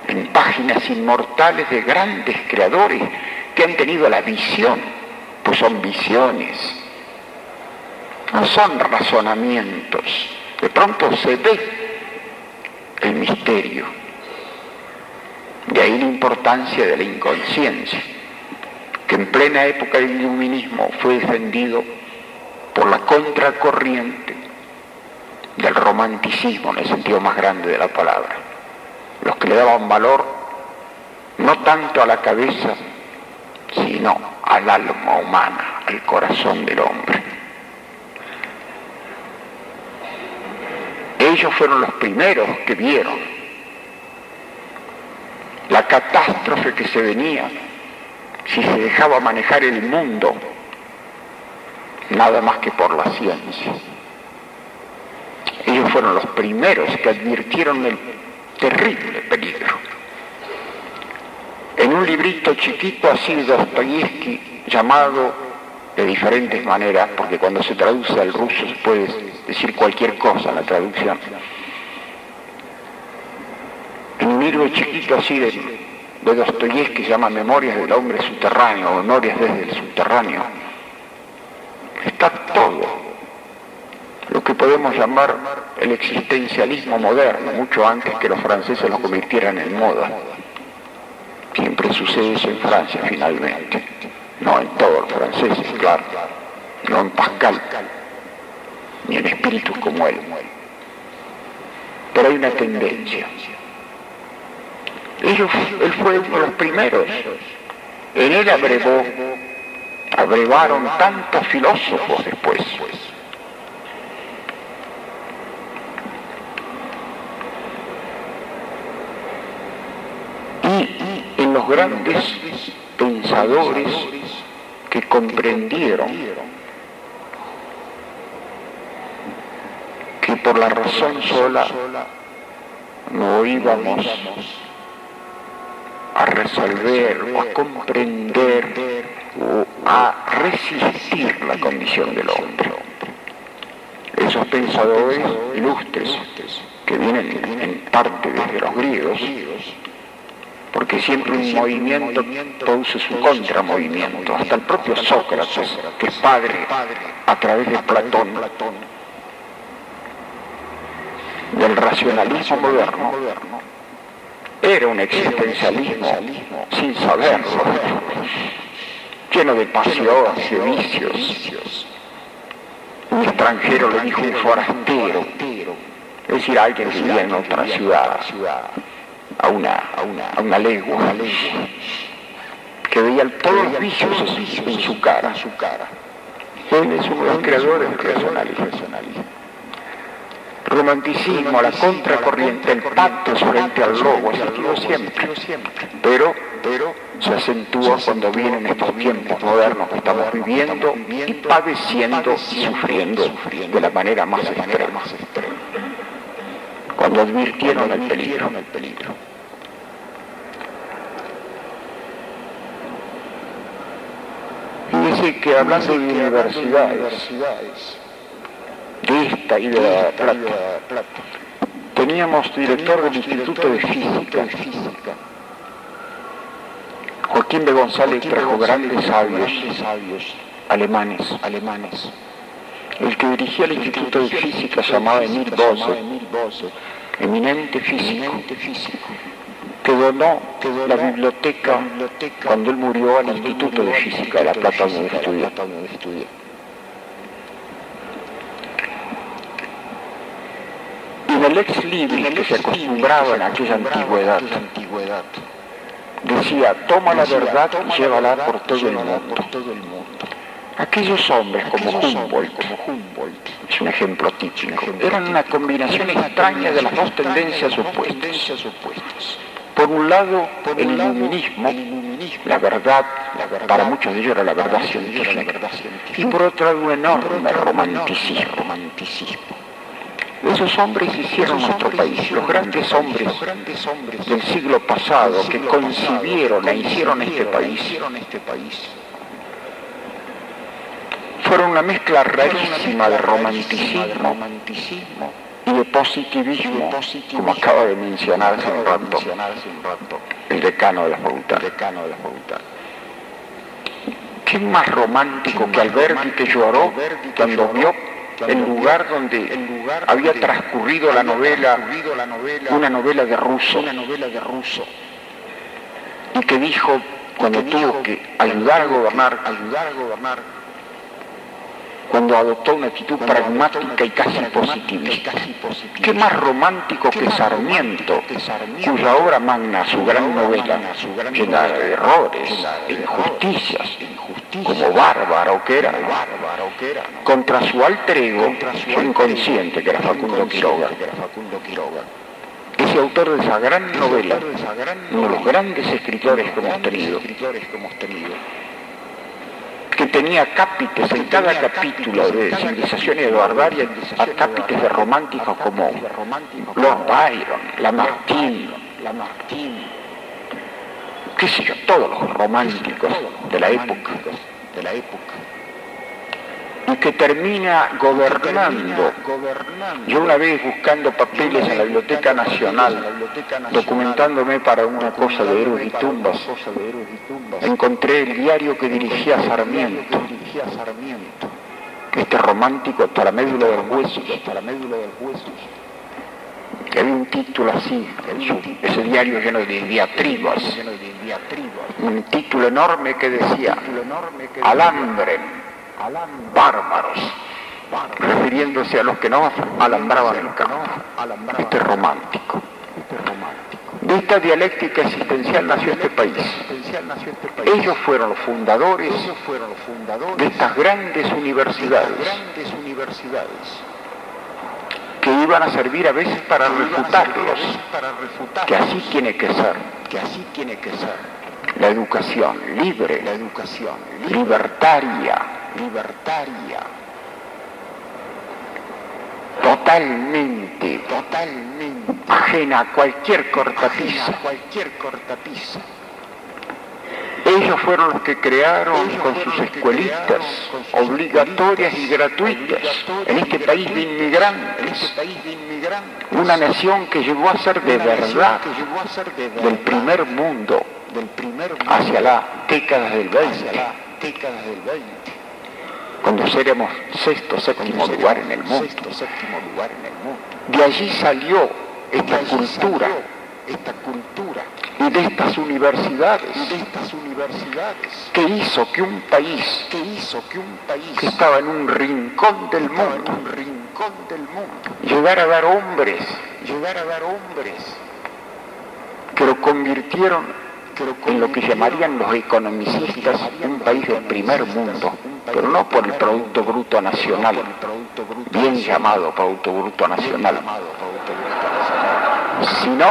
en páginas inmortales de grandes creadores que han tenido la visión, pues son visiones, no son razonamientos, de pronto se ve el misterio. De ahí la importancia de la inconsciencia, que en plena época del iluminismo fue defendido por la contracorriente del romanticismo en el sentido más grande de la palabra. Los que le daban valor no tanto a la cabeza, sino al alma humana, al corazón del hombre. Ellos fueron los primeros que vieron la catástrofe que se venía si se dejaba manejar el mundo nada más que por la ciencia. Ellos fueron los primeros que advirtieron el terrible peligro. En un librito chiquito así de Dostoyevsky llamado de diferentes maneras, porque cuando se traduce al ruso se puede decir cualquier cosa en la traducción. En un libro chiquito así de, de Dostoyevsky se llama Memorias del hombre subterráneo, Memorias desde el subterráneo, está todo podemos llamar el existencialismo moderno, mucho antes que los franceses lo convirtieran en moda. Siempre sucede eso en Francia finalmente, no en todos los franceses, claro, no en Pascal, ni en espíritus como él. Pero hay una tendencia. Él fue uno de los primeros. En él abrevó, abrevaron tantos filósofos después. Y en los grandes pensadores que comprendieron que por la razón sola no íbamos a resolver a comprender o a resistir la condición del hombre. Esos pensadores ilustres que vienen en parte desde los griegos, porque siempre un movimiento produce su contramovimiento, hasta el propio Sócrates, que es padre a través de Platón, del racionalismo moderno, era un existencialismo sin saberlo, lleno de pasiones, de vicios. Un extranjero le dijo un forastero, es decir, alguien que vivía en otra ciudad, a una, a una, a una legua, que veía todos los vicios en su cara. Él es uno de los creadores del romanticismo, la contracorriente, el pacto frente al lobo, ha existido siempre. Pero, pero se acentúa cuando vienen estos tiempos modernos que estamos viviendo y padeciendo y sufriendo de la manera más extrema. Cuando advirtieron el peligro. El peligro. Fíjese que hablando de universidades, de esta y de la Plata. Teníamos director del Instituto de Física. Joaquín de González trajo grandes sabios alemanes, alemanes. El que dirigía el Instituto de Física llamado Emil Bose, eminente físico, que donó la biblioteca cuando él murió al Instituto de Física de La Plata donde estudió. en el ex libris que se acostumbraba en aquella antigüedad, decía, toma la verdad y llévala por todo el mundo. Aquellos hombres como Humboldt, es un ejemplo típico, eran una combinación extraña de las dos tendencias opuestas. Por un lado, el iluminismo, la verdad, para muchos de ellos era la verdad científica, y por otro lado un enorme romanticismo. esos hombres hicieron nuestro país, los grandes hombres del siglo pasado que concibieron e hicieron este país. Fueron una mezcla rarísima de romanticismo y de positivismo, como acaba de mencionar hace un rato el decano de la facultad. ¿Qué más romántico que Alberti que lloró cuando vio el lugar donde había transcurrido la novela, una novela de ruso, y que dijo cuando tuvo que ayudar a gobernar, ayudar a gobernar, cuando adoptó una actitud pragmática y casi positivista. ¿Qué más romántico que Sarmiento, cuya obra magna, su gran novela, llena de errores e injusticias, como bárbaro que era, contra su alter ego, fue inconsciente que era Facundo Quiroga. Ese autor de esa gran novela, uno de los grandes escritores que hemos tenido, que tenía cápites en cada capítulo de civilización eduardaria, cápites de románticos como Lord Byron, Lamartine, qué sé yo, todos los románticos de la época, de la época y que termina gobernando. Yo una vez buscando papeles en la Biblioteca Nacional, documentándome para una cosa de héroes y tumbas, encontré el diario que dirigía Sarmiento. este romántico hasta la médula del hueso, hasta la médula del hueso, que había un título así, ese diario lleno de diatribas, un título enorme que decía, alambre, bárbaros, refiriéndose a los que no alambraban el campo. Este romántico. De esta dialéctica existencial nació este país. Ellos fueron los fundadores de estas grandes universidades que iban a servir a veces para refutarlos, que así tiene que ser, La educación libre, la educación libertaria, libertaria, totalmente, totalmente. Ajena a cualquier cortapisa, cualquier cortapisa. Ellos fueron los que crearon con sus escuelitas obligatorias y gratuitas en este país de inmigrantes, una nación que llegó a ser de verdad del primer mundo hacia la década del 20 cuando seremos sexto, séptimo lugar en el mundo. De allí salió esta cultura, esta cultura. Y de estas universidades, de estas universidades. Que hizo que un país, que hizo que un país que estaba en un rincón del mundo, un rincón del mundo, llegara a dar hombres, llegara a dar hombres que lo convirtieron en lo que llamarían los economicistas un país del primer mundo, pero no por el Producto Bruto Nacional, bien llamado Producto Bruto Nacional, sino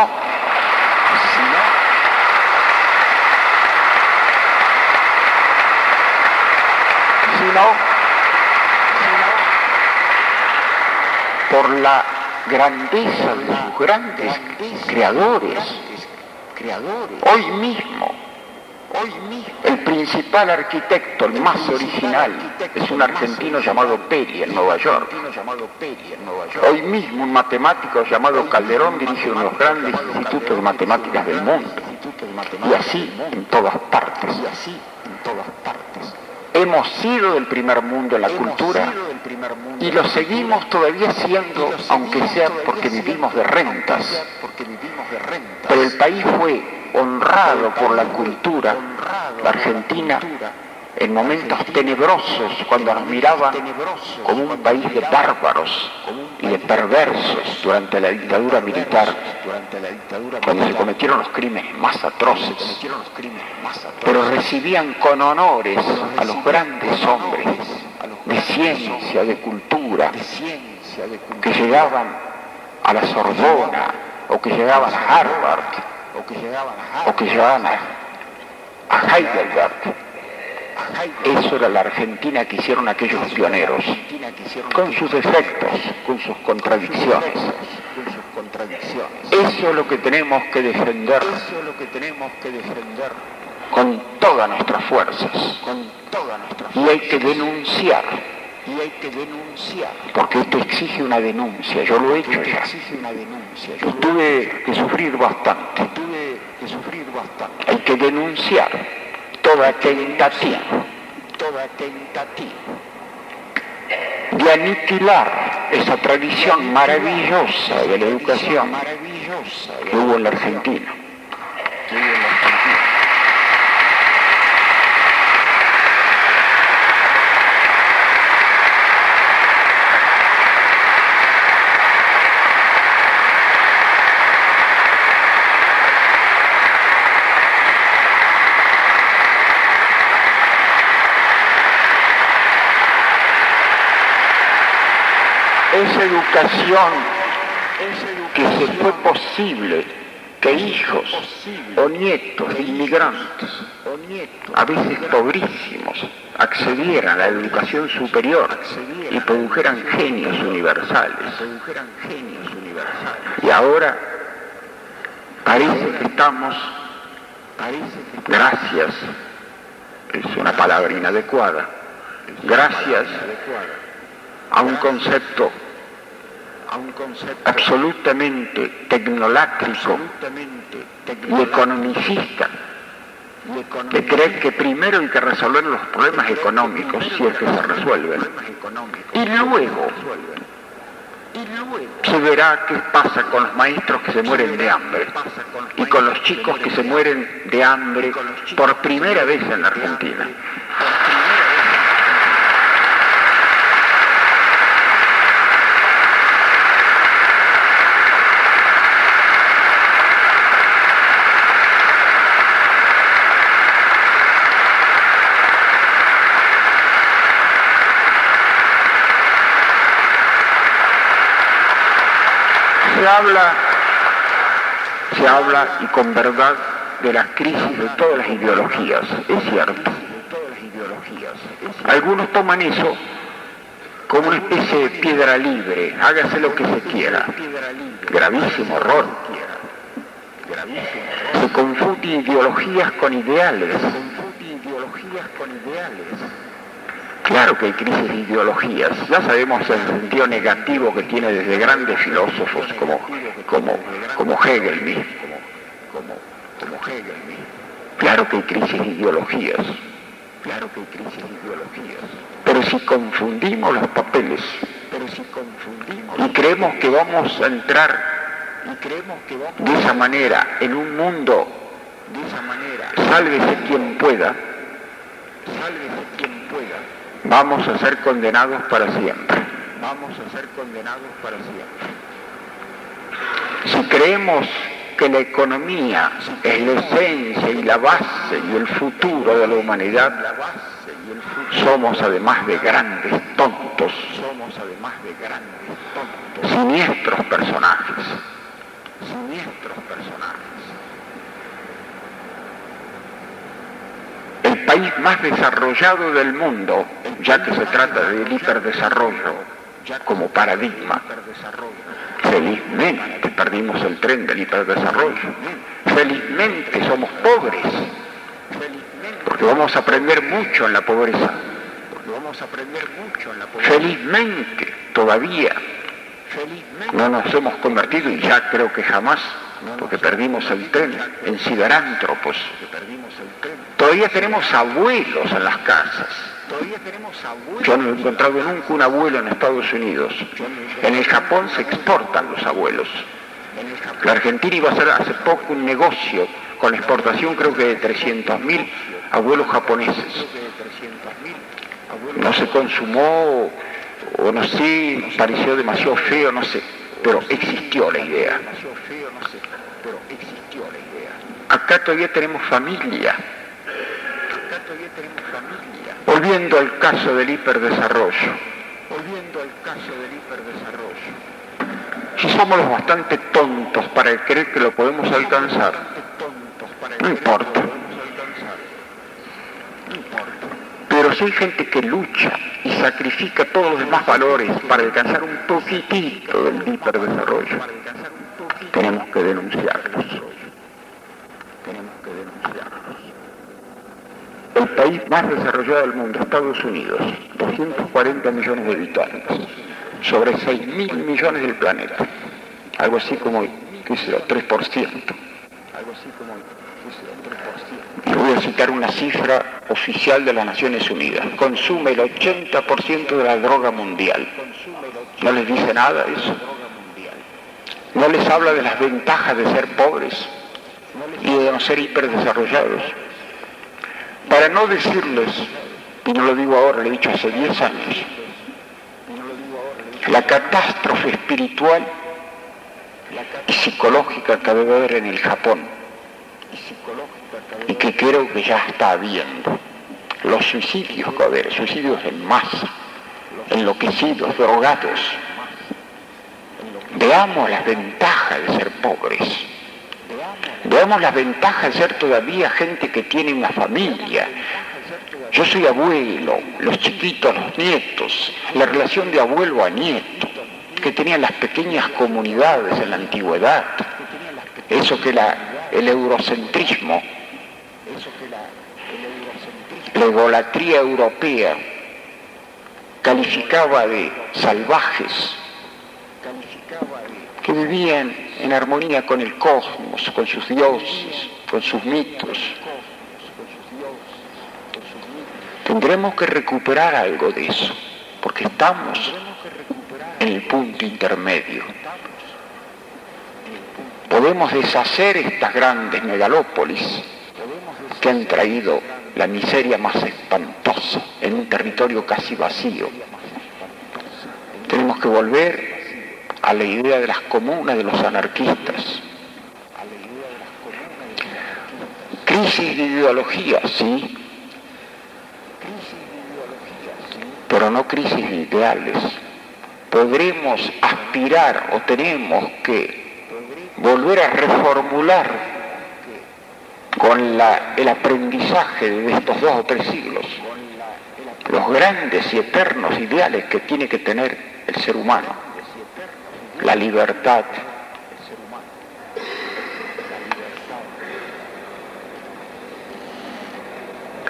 por la grandeza de sus grandes creadores Hoy mismo, hoy mismo, el principal arquitecto, el más original, es un argentino llamado Peri en Nueva York. Hoy mismo un matemático llamado Calderón dirige uno de los grandes institutos de matemáticas del mundo. Y así en todas partes. Hemos sido del primer mundo en la cultura y lo seguimos todavía siendo, aunque sea porque vivimos de rentas. Pero el país fue honrado por la cultura, la Argentina, en momentos tenebrosos, cuando nos miraba como un país de bárbaros y de perversos durante la dictadura militar, cuando se cometieron los crímenes más atroces, pero recibían con honores a los grandes hombres de ciencia, de cultura, que llegaban a la Sorbona, o que llegaban a Harvard, o que llegaban a, Heidelberg. Eso era la Argentina que hicieron aquellos pioneros, con sus defectos, con sus contradicciones. Eso es lo que tenemos que defender, con todas nuestras fuerzas, y hay que denunciar y hay que denunciar. Porque esto exige una denuncia, yo lo he hecho ya. Yo tuve que sufrir bastante. Tuve que sufrir bastante. Hay que denunciar toda tentativa, toda tentativa de aniquilar esa tradición maravillosa de la educación que hubo en la Argentina. esa educación que se fue posible que hijos o nietos de inmigrantes, a veces pobrísimos, accedieran a la educación superior y produjeran genios universales. Y ahora parece que estamos, gracias, es una palabra inadecuada, gracias a un concepto un concepto absolutamente tecnolátrico y economicista que cree que primero hay que resolver los problemas económicos, si es que se resuelven, y luego se verá qué pasa con los maestros que se mueren de hambre y con los chicos que se mueren de hambre por primera vez en la Argentina. Se habla, se habla y con verdad de las crisis de todas las ideologías, es cierto. Algunos toman eso como una especie de piedra libre, hágase lo que se quiera. Gravísimo error. Se confunden ideologías con ideales. Claro que hay crisis de ideologías, ya sabemos el sentido negativo que tiene desde grandes filósofos como, como, como Hegel. Claro que hay crisis de ideologías. Claro que hay crisis de ideologías. Pero si confundimos los papeles. Y creemos que vamos a entrar de esa manera en un mundo. De sálvese quien pueda, sálvese quien pueda vamos a ser condenados para siempre. Vamos a ser condenados para siempre. Si creemos que la economía es la esencia y la base y el futuro de la humanidad, somos además de grandes tontos, somos además de grandes tontos, siniestros personajes, siniestros personajes. País más desarrollado del mundo, ya que se trata del hiperdesarrollo como paradigma. Felizmente perdimos el tren del hiperdesarrollo. Felizmente somos pobres. Porque vamos a aprender mucho en la pobreza. Felizmente todavía no nos hemos convertido y ya creo que jamás, porque perdimos el tren, en ciberántropos. Todavía tenemos abuelos en las casas. Yo no he encontrado nunca un abuelo en Estados Unidos. En el Japón se exportan los abuelos. La Argentina iba a hacer hace poco un negocio con exportación creo que de 300.000 abuelos japoneses. No se consumó, o no sé, pareció demasiado feo, no sé, pero existió la idea. Acá todavía tenemos familia. Volviendo al caso del hiperdesarrollo. Volviendo al caso del hiperdesarrollo. Si somos los bastante tontos para creer que lo podemos alcanzar, no importa. Pero si hay gente que lucha y sacrifica todos los demás valores para alcanzar un poquitito del hiperdesarrollo, tenemos que denunciarlos. Tenemos que denunciarlos el país más desarrollado del mundo, Estados Unidos, 240 millones de habitantes, sobre 6 mil millones del planeta, algo así como, qué sé 3%. Algo así como, qué 3%. voy a citar una cifra oficial de las Naciones Unidas. Consume el 80% de la droga mundial. ¿No les dice nada eso? ¿No les habla de las ventajas de ser pobres y de no ser hiperdesarrollados? Para no decirles, y no lo digo ahora, lo he dicho hace 10 años, la catástrofe espiritual y psicológica que debe haber en el Japón que creo que ya está habiendo. Los suicidios haber, suicidios en masa, enloquecidos, drogados. Veamos las ventajas de ser pobres Veamos las ventajas de ser todavía gente que tiene una familia. Yo soy abuelo, los chiquitos, los nietos, la relación de abuelo a nieto, que tenían las pequeñas comunidades en la antigüedad, eso que la, el eurocentrismo, la egolatría europea. Calificaba de salvajes, que vivían en armonía con el cosmos, con sus dioses, con sus mitos, Tendremos que recuperar algo de eso, porque estamos en el punto intermedio. Podemos deshacer estas grandes megalópolis que han traído la miseria más espantosa en un territorio casi vacío. Tenemos que volver a la idea de las comunas de los anarquistas. Crisis de ideología, sí, pero no crisis de ideales. Podremos aspirar o tenemos que volver a reformular con el aprendizaje de estos dos o tres siglos, los grandes y eternos ideales que tiene que tener el ser humano, la libertad,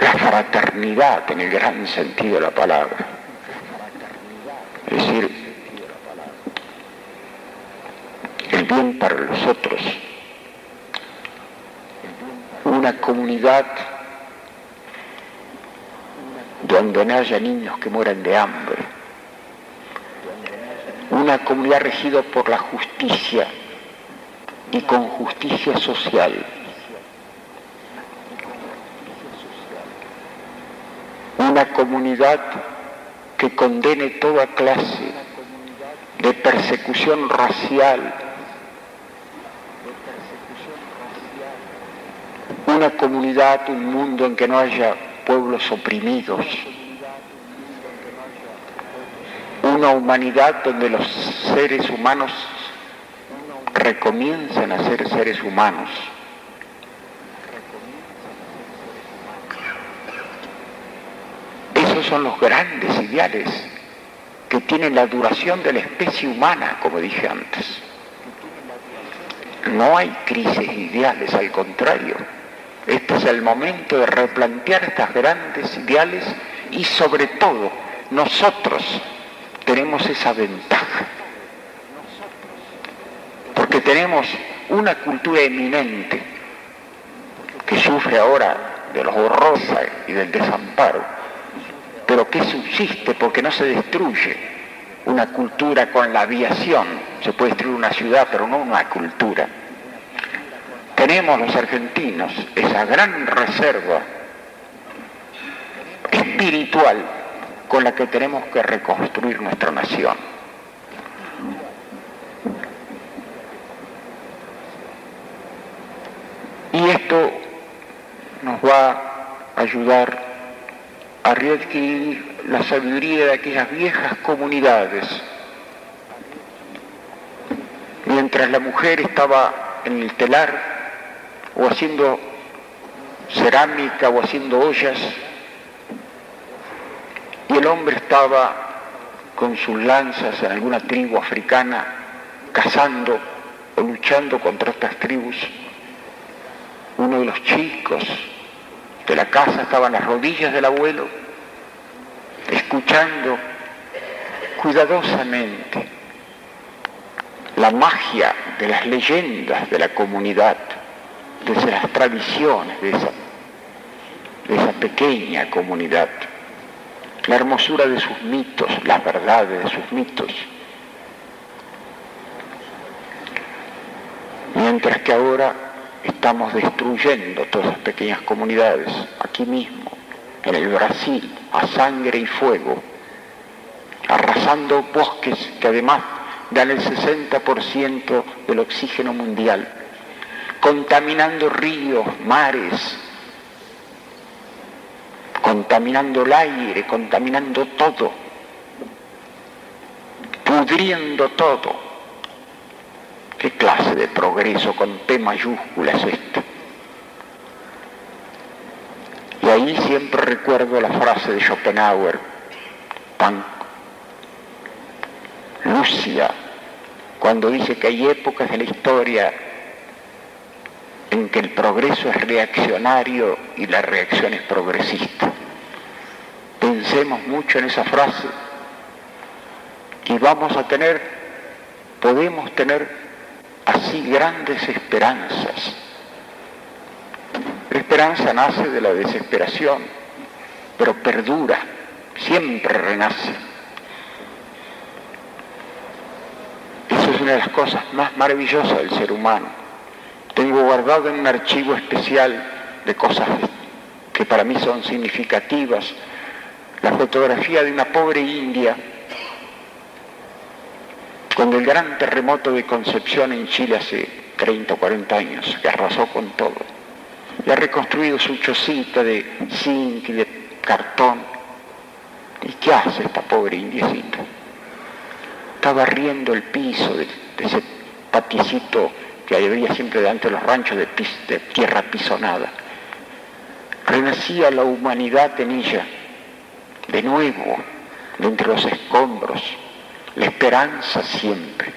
la fraternidad en el gran sentido de la palabra. Es decir, el bien para los otros una comunidad donde no haya niños que mueran de hambre, una comunidad regida por la justicia y con justicia social. Una comunidad que condene toda clase de persecución racial, una comunidad, un mundo en que no haya pueblos oprimidos, una humanidad donde los seres humanos recomienzan a ser seres humanos. Esos son los grandes ideales que tienen la duración de la especie humana, como dije antes. No hay crisis ideales, al contrario este es el momento de replantear estas grandes ideales y sobre todo nosotros tenemos esa ventaja. Porque tenemos una cultura eminente que sufre ahora de los horrores y del desamparo, pero que subsiste porque no se destruye una cultura con la aviación. Se puede destruir una ciudad, pero no una cultura tenemos los argentinos esa gran reserva espiritual con la que tenemos que reconstruir nuestra nación. Y esto nos va a ayudar a readquirir la sabiduría de aquellas viejas comunidades. Mientras la mujer estaba en el telar, o haciendo cerámica o haciendo ollas, y el hombre estaba con sus lanzas en alguna tribu africana, cazando o luchando contra estas tribus. Uno de los chicos de la casa estaba en las rodillas del abuelo, escuchando cuidadosamente la magia de las leyendas de la comunidad desde las tradiciones de esa, de esa pequeña comunidad, la hermosura de sus mitos, las verdades de sus mitos. Mientras que ahora estamos destruyendo todas las pequeñas comunidades, aquí mismo, en el Brasil, a sangre y fuego, arrasando bosques que además dan el 60% del oxígeno mundial contaminando ríos, mares, contaminando el aire, contaminando todo, pudriendo todo. ¿Qué clase de progreso con P mayúscula es este? Y ahí siempre recuerdo la frase de Schopenhauer, tan lúcida, cuando dice que hay épocas de la historia en que el progreso es reaccionario y la reacción es progresista. Pensemos mucho en esa frase y vamos a tener, podemos tener así grandes esperanzas. La esperanza nace de la desesperación pero perdura, siempre renace. Eso es una de las cosas más maravillosas del ser humano. Tengo guardado en un archivo especial de cosas que para mí son significativas la fotografía de una pobre india cuando el gran terremoto de Concepción en Chile hace 30 o 40 años, que arrasó con todo. Y ha reconstruido su chocita de zinc y de cartón. ¿Y qué hace esta pobre indiecita? Está barriendo el piso de, ese paticito que había siempre delante de los ranchos de, tierra pisonada. Renacía la humanidad en ella, de nuevo, de entre los escombros, la esperanza siempre.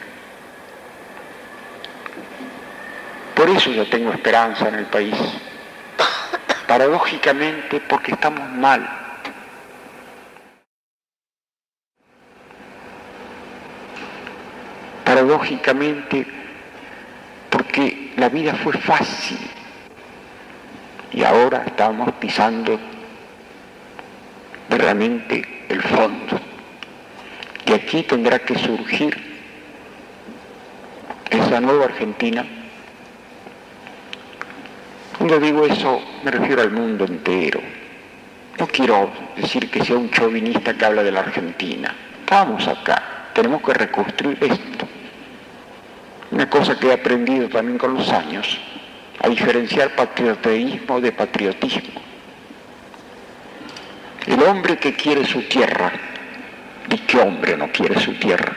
Por eso yo tengo esperanza en el país. Paradójicamente porque estamos mal. Paradójicamente porque la vida fue fácil y ahora estamos pisando verdaderamente el fondo. Y aquí tendrá que surgir esa nueva Argentina. Cuando digo eso me refiero al mundo entero. No quiero decir que sea un chauvinista que habla de la Argentina. Estamos acá, tenemos que reconstruir esto. Una cosa que he aprendido también con los años, a diferenciar patriotismo de patriotismo. El hombre que quiere su tierra, ¿y qué hombre no quiere su tierra?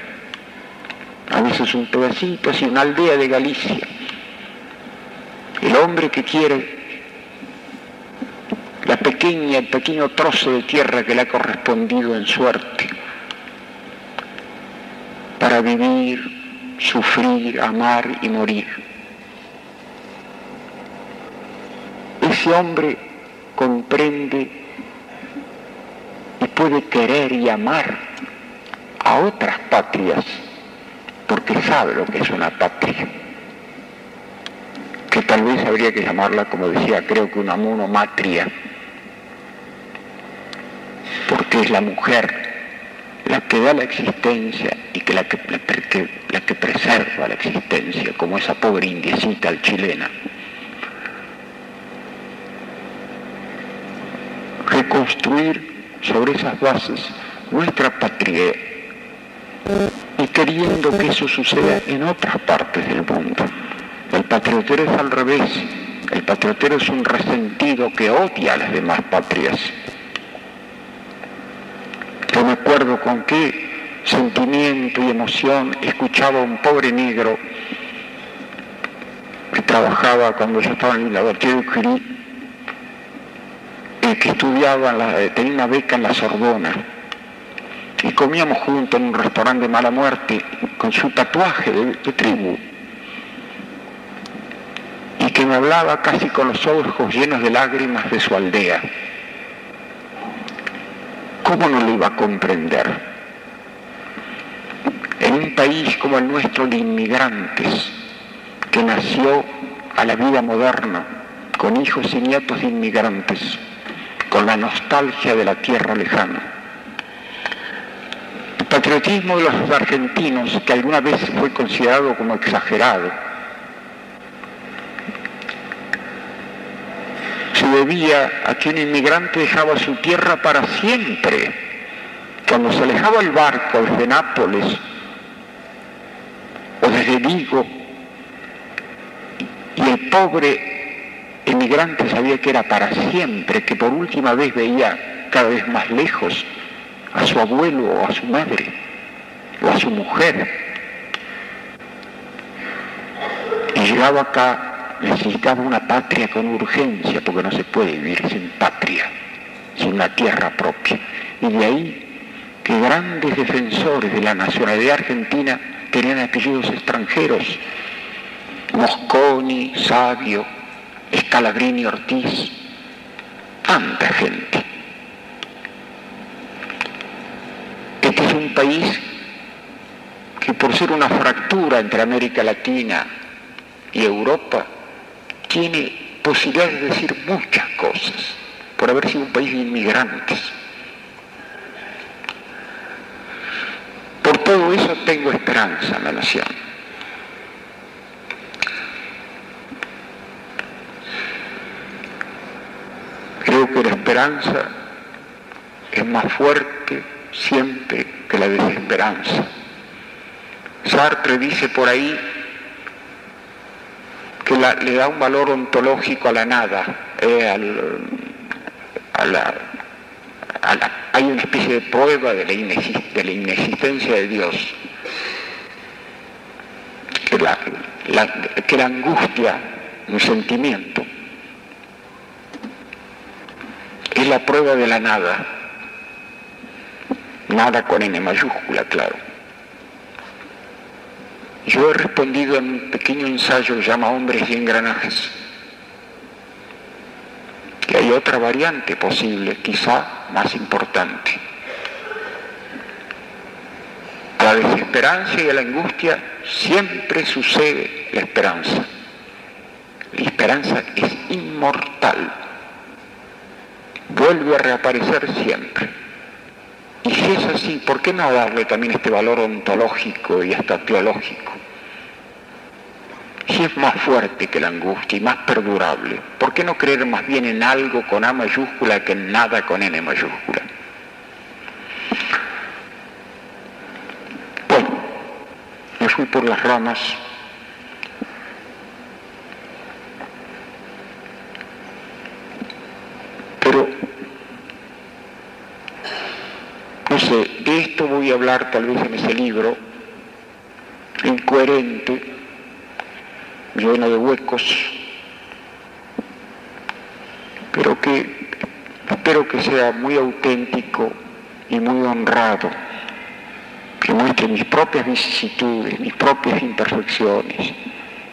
A veces un pedacito, así una aldea de Galicia. El hombre que quiere la pequeña, el pequeño trozo de tierra que le ha correspondido en suerte para vivir, sufrir, amar y morir. Ese hombre comprende y puede querer y amar a otras patrias porque sabe lo que es una patria. Que tal vez habría que llamarla, como decía, creo que una monomatria, porque es la mujer la que da la existencia y que la que, la que preserva la existencia, como esa pobre indiecita chilena. Reconstruir sobre esas bases nuestra patria y queriendo que eso suceda en otras partes del mundo. El patriotero es al revés, el patriotero es un resentido que odia a las demás patrias. Yo me acuerdo con qué sentimiento y emoción escuchaba a un pobre negro que trabajaba cuando yo estaba en el laboratorio de Curie que estudiaba, tenía una beca en la Sorbona y comíamos juntos en un restaurante de mala muerte con su tatuaje de, tribu y que me hablaba casi con los ojos llenos de lágrimas de su aldea. ¿Cómo no lo iba a comprender? En un país como el nuestro de inmigrantes, que nació a la vida moderna, con hijos y nietos de inmigrantes, con la nostalgia de la tierra lejana. El patriotismo de los argentinos, que alguna vez fue considerado como exagerado, debía a que un inmigrante dejaba su tierra para siempre. Cuando se alejaba el barco desde Nápoles o desde Vigo, y el pobre emigrante sabía que era para siempre, que por última vez veía cada vez más lejos a su abuelo o a su madre o a su mujer. Y llegaba acá, necesitaba una patria con urgencia, porque no se puede vivir sin patria, sin una tierra propia. Y de ahí que grandes defensores de la nacionalidad argentina tenían apellidos extranjeros, Mosconi, Sabio, Escalabrini Ortiz, tanta gente. Este es un país que por ser una fractura entre América Latina y Europa, tiene posibilidad de decir muchas cosas. por haber sido un país de inmigrantes. Por todo eso tengo esperanza en la nación. Creo que la esperanza es más fuerte siempre que la desesperanza. Sartre dice por ahí le da un valor ontológico a la nada, eh, hay una especie de prueba de la, de la inexistencia de Dios, que la, que la angustia, un sentimiento, es la prueba de la nada, nada con N mayúscula, claro. Yo he respondido en un pequeño ensayo que se llama Hombres y Engranajes, que hay otra variante posible, quizá más importante. A la desesperanza y a la angustia siempre sucede la esperanza. La esperanza es inmortal, vuelve a reaparecer siempre. Y si es así, ¿por qué no darle también este valor ontológico y hasta teológico? Si es más fuerte que la angustia y más perdurable, ¿por qué no creer más bien en algo con A mayúscula que en nada con N mayúscula? Bueno, me fui por las ramas. Pero, no sé, de esto voy a hablar tal vez en ese libro, incoherente, lleno de huecos, pero que espero que sea muy auténtico y muy honrado, que muestre mis propias vicisitudes, mis propias imperfecciones,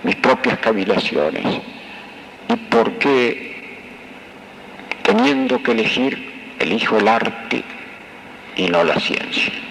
mis propias cavilaciones, y por qué, teniendo que elegir, elijo el arte y no la ciencia.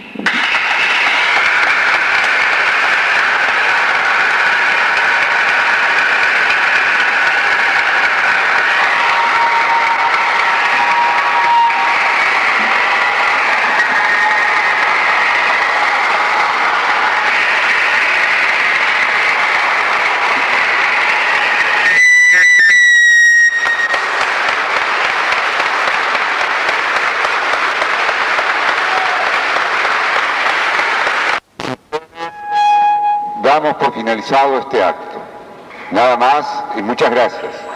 Finalizado este acto. Nada más y muchas gracias.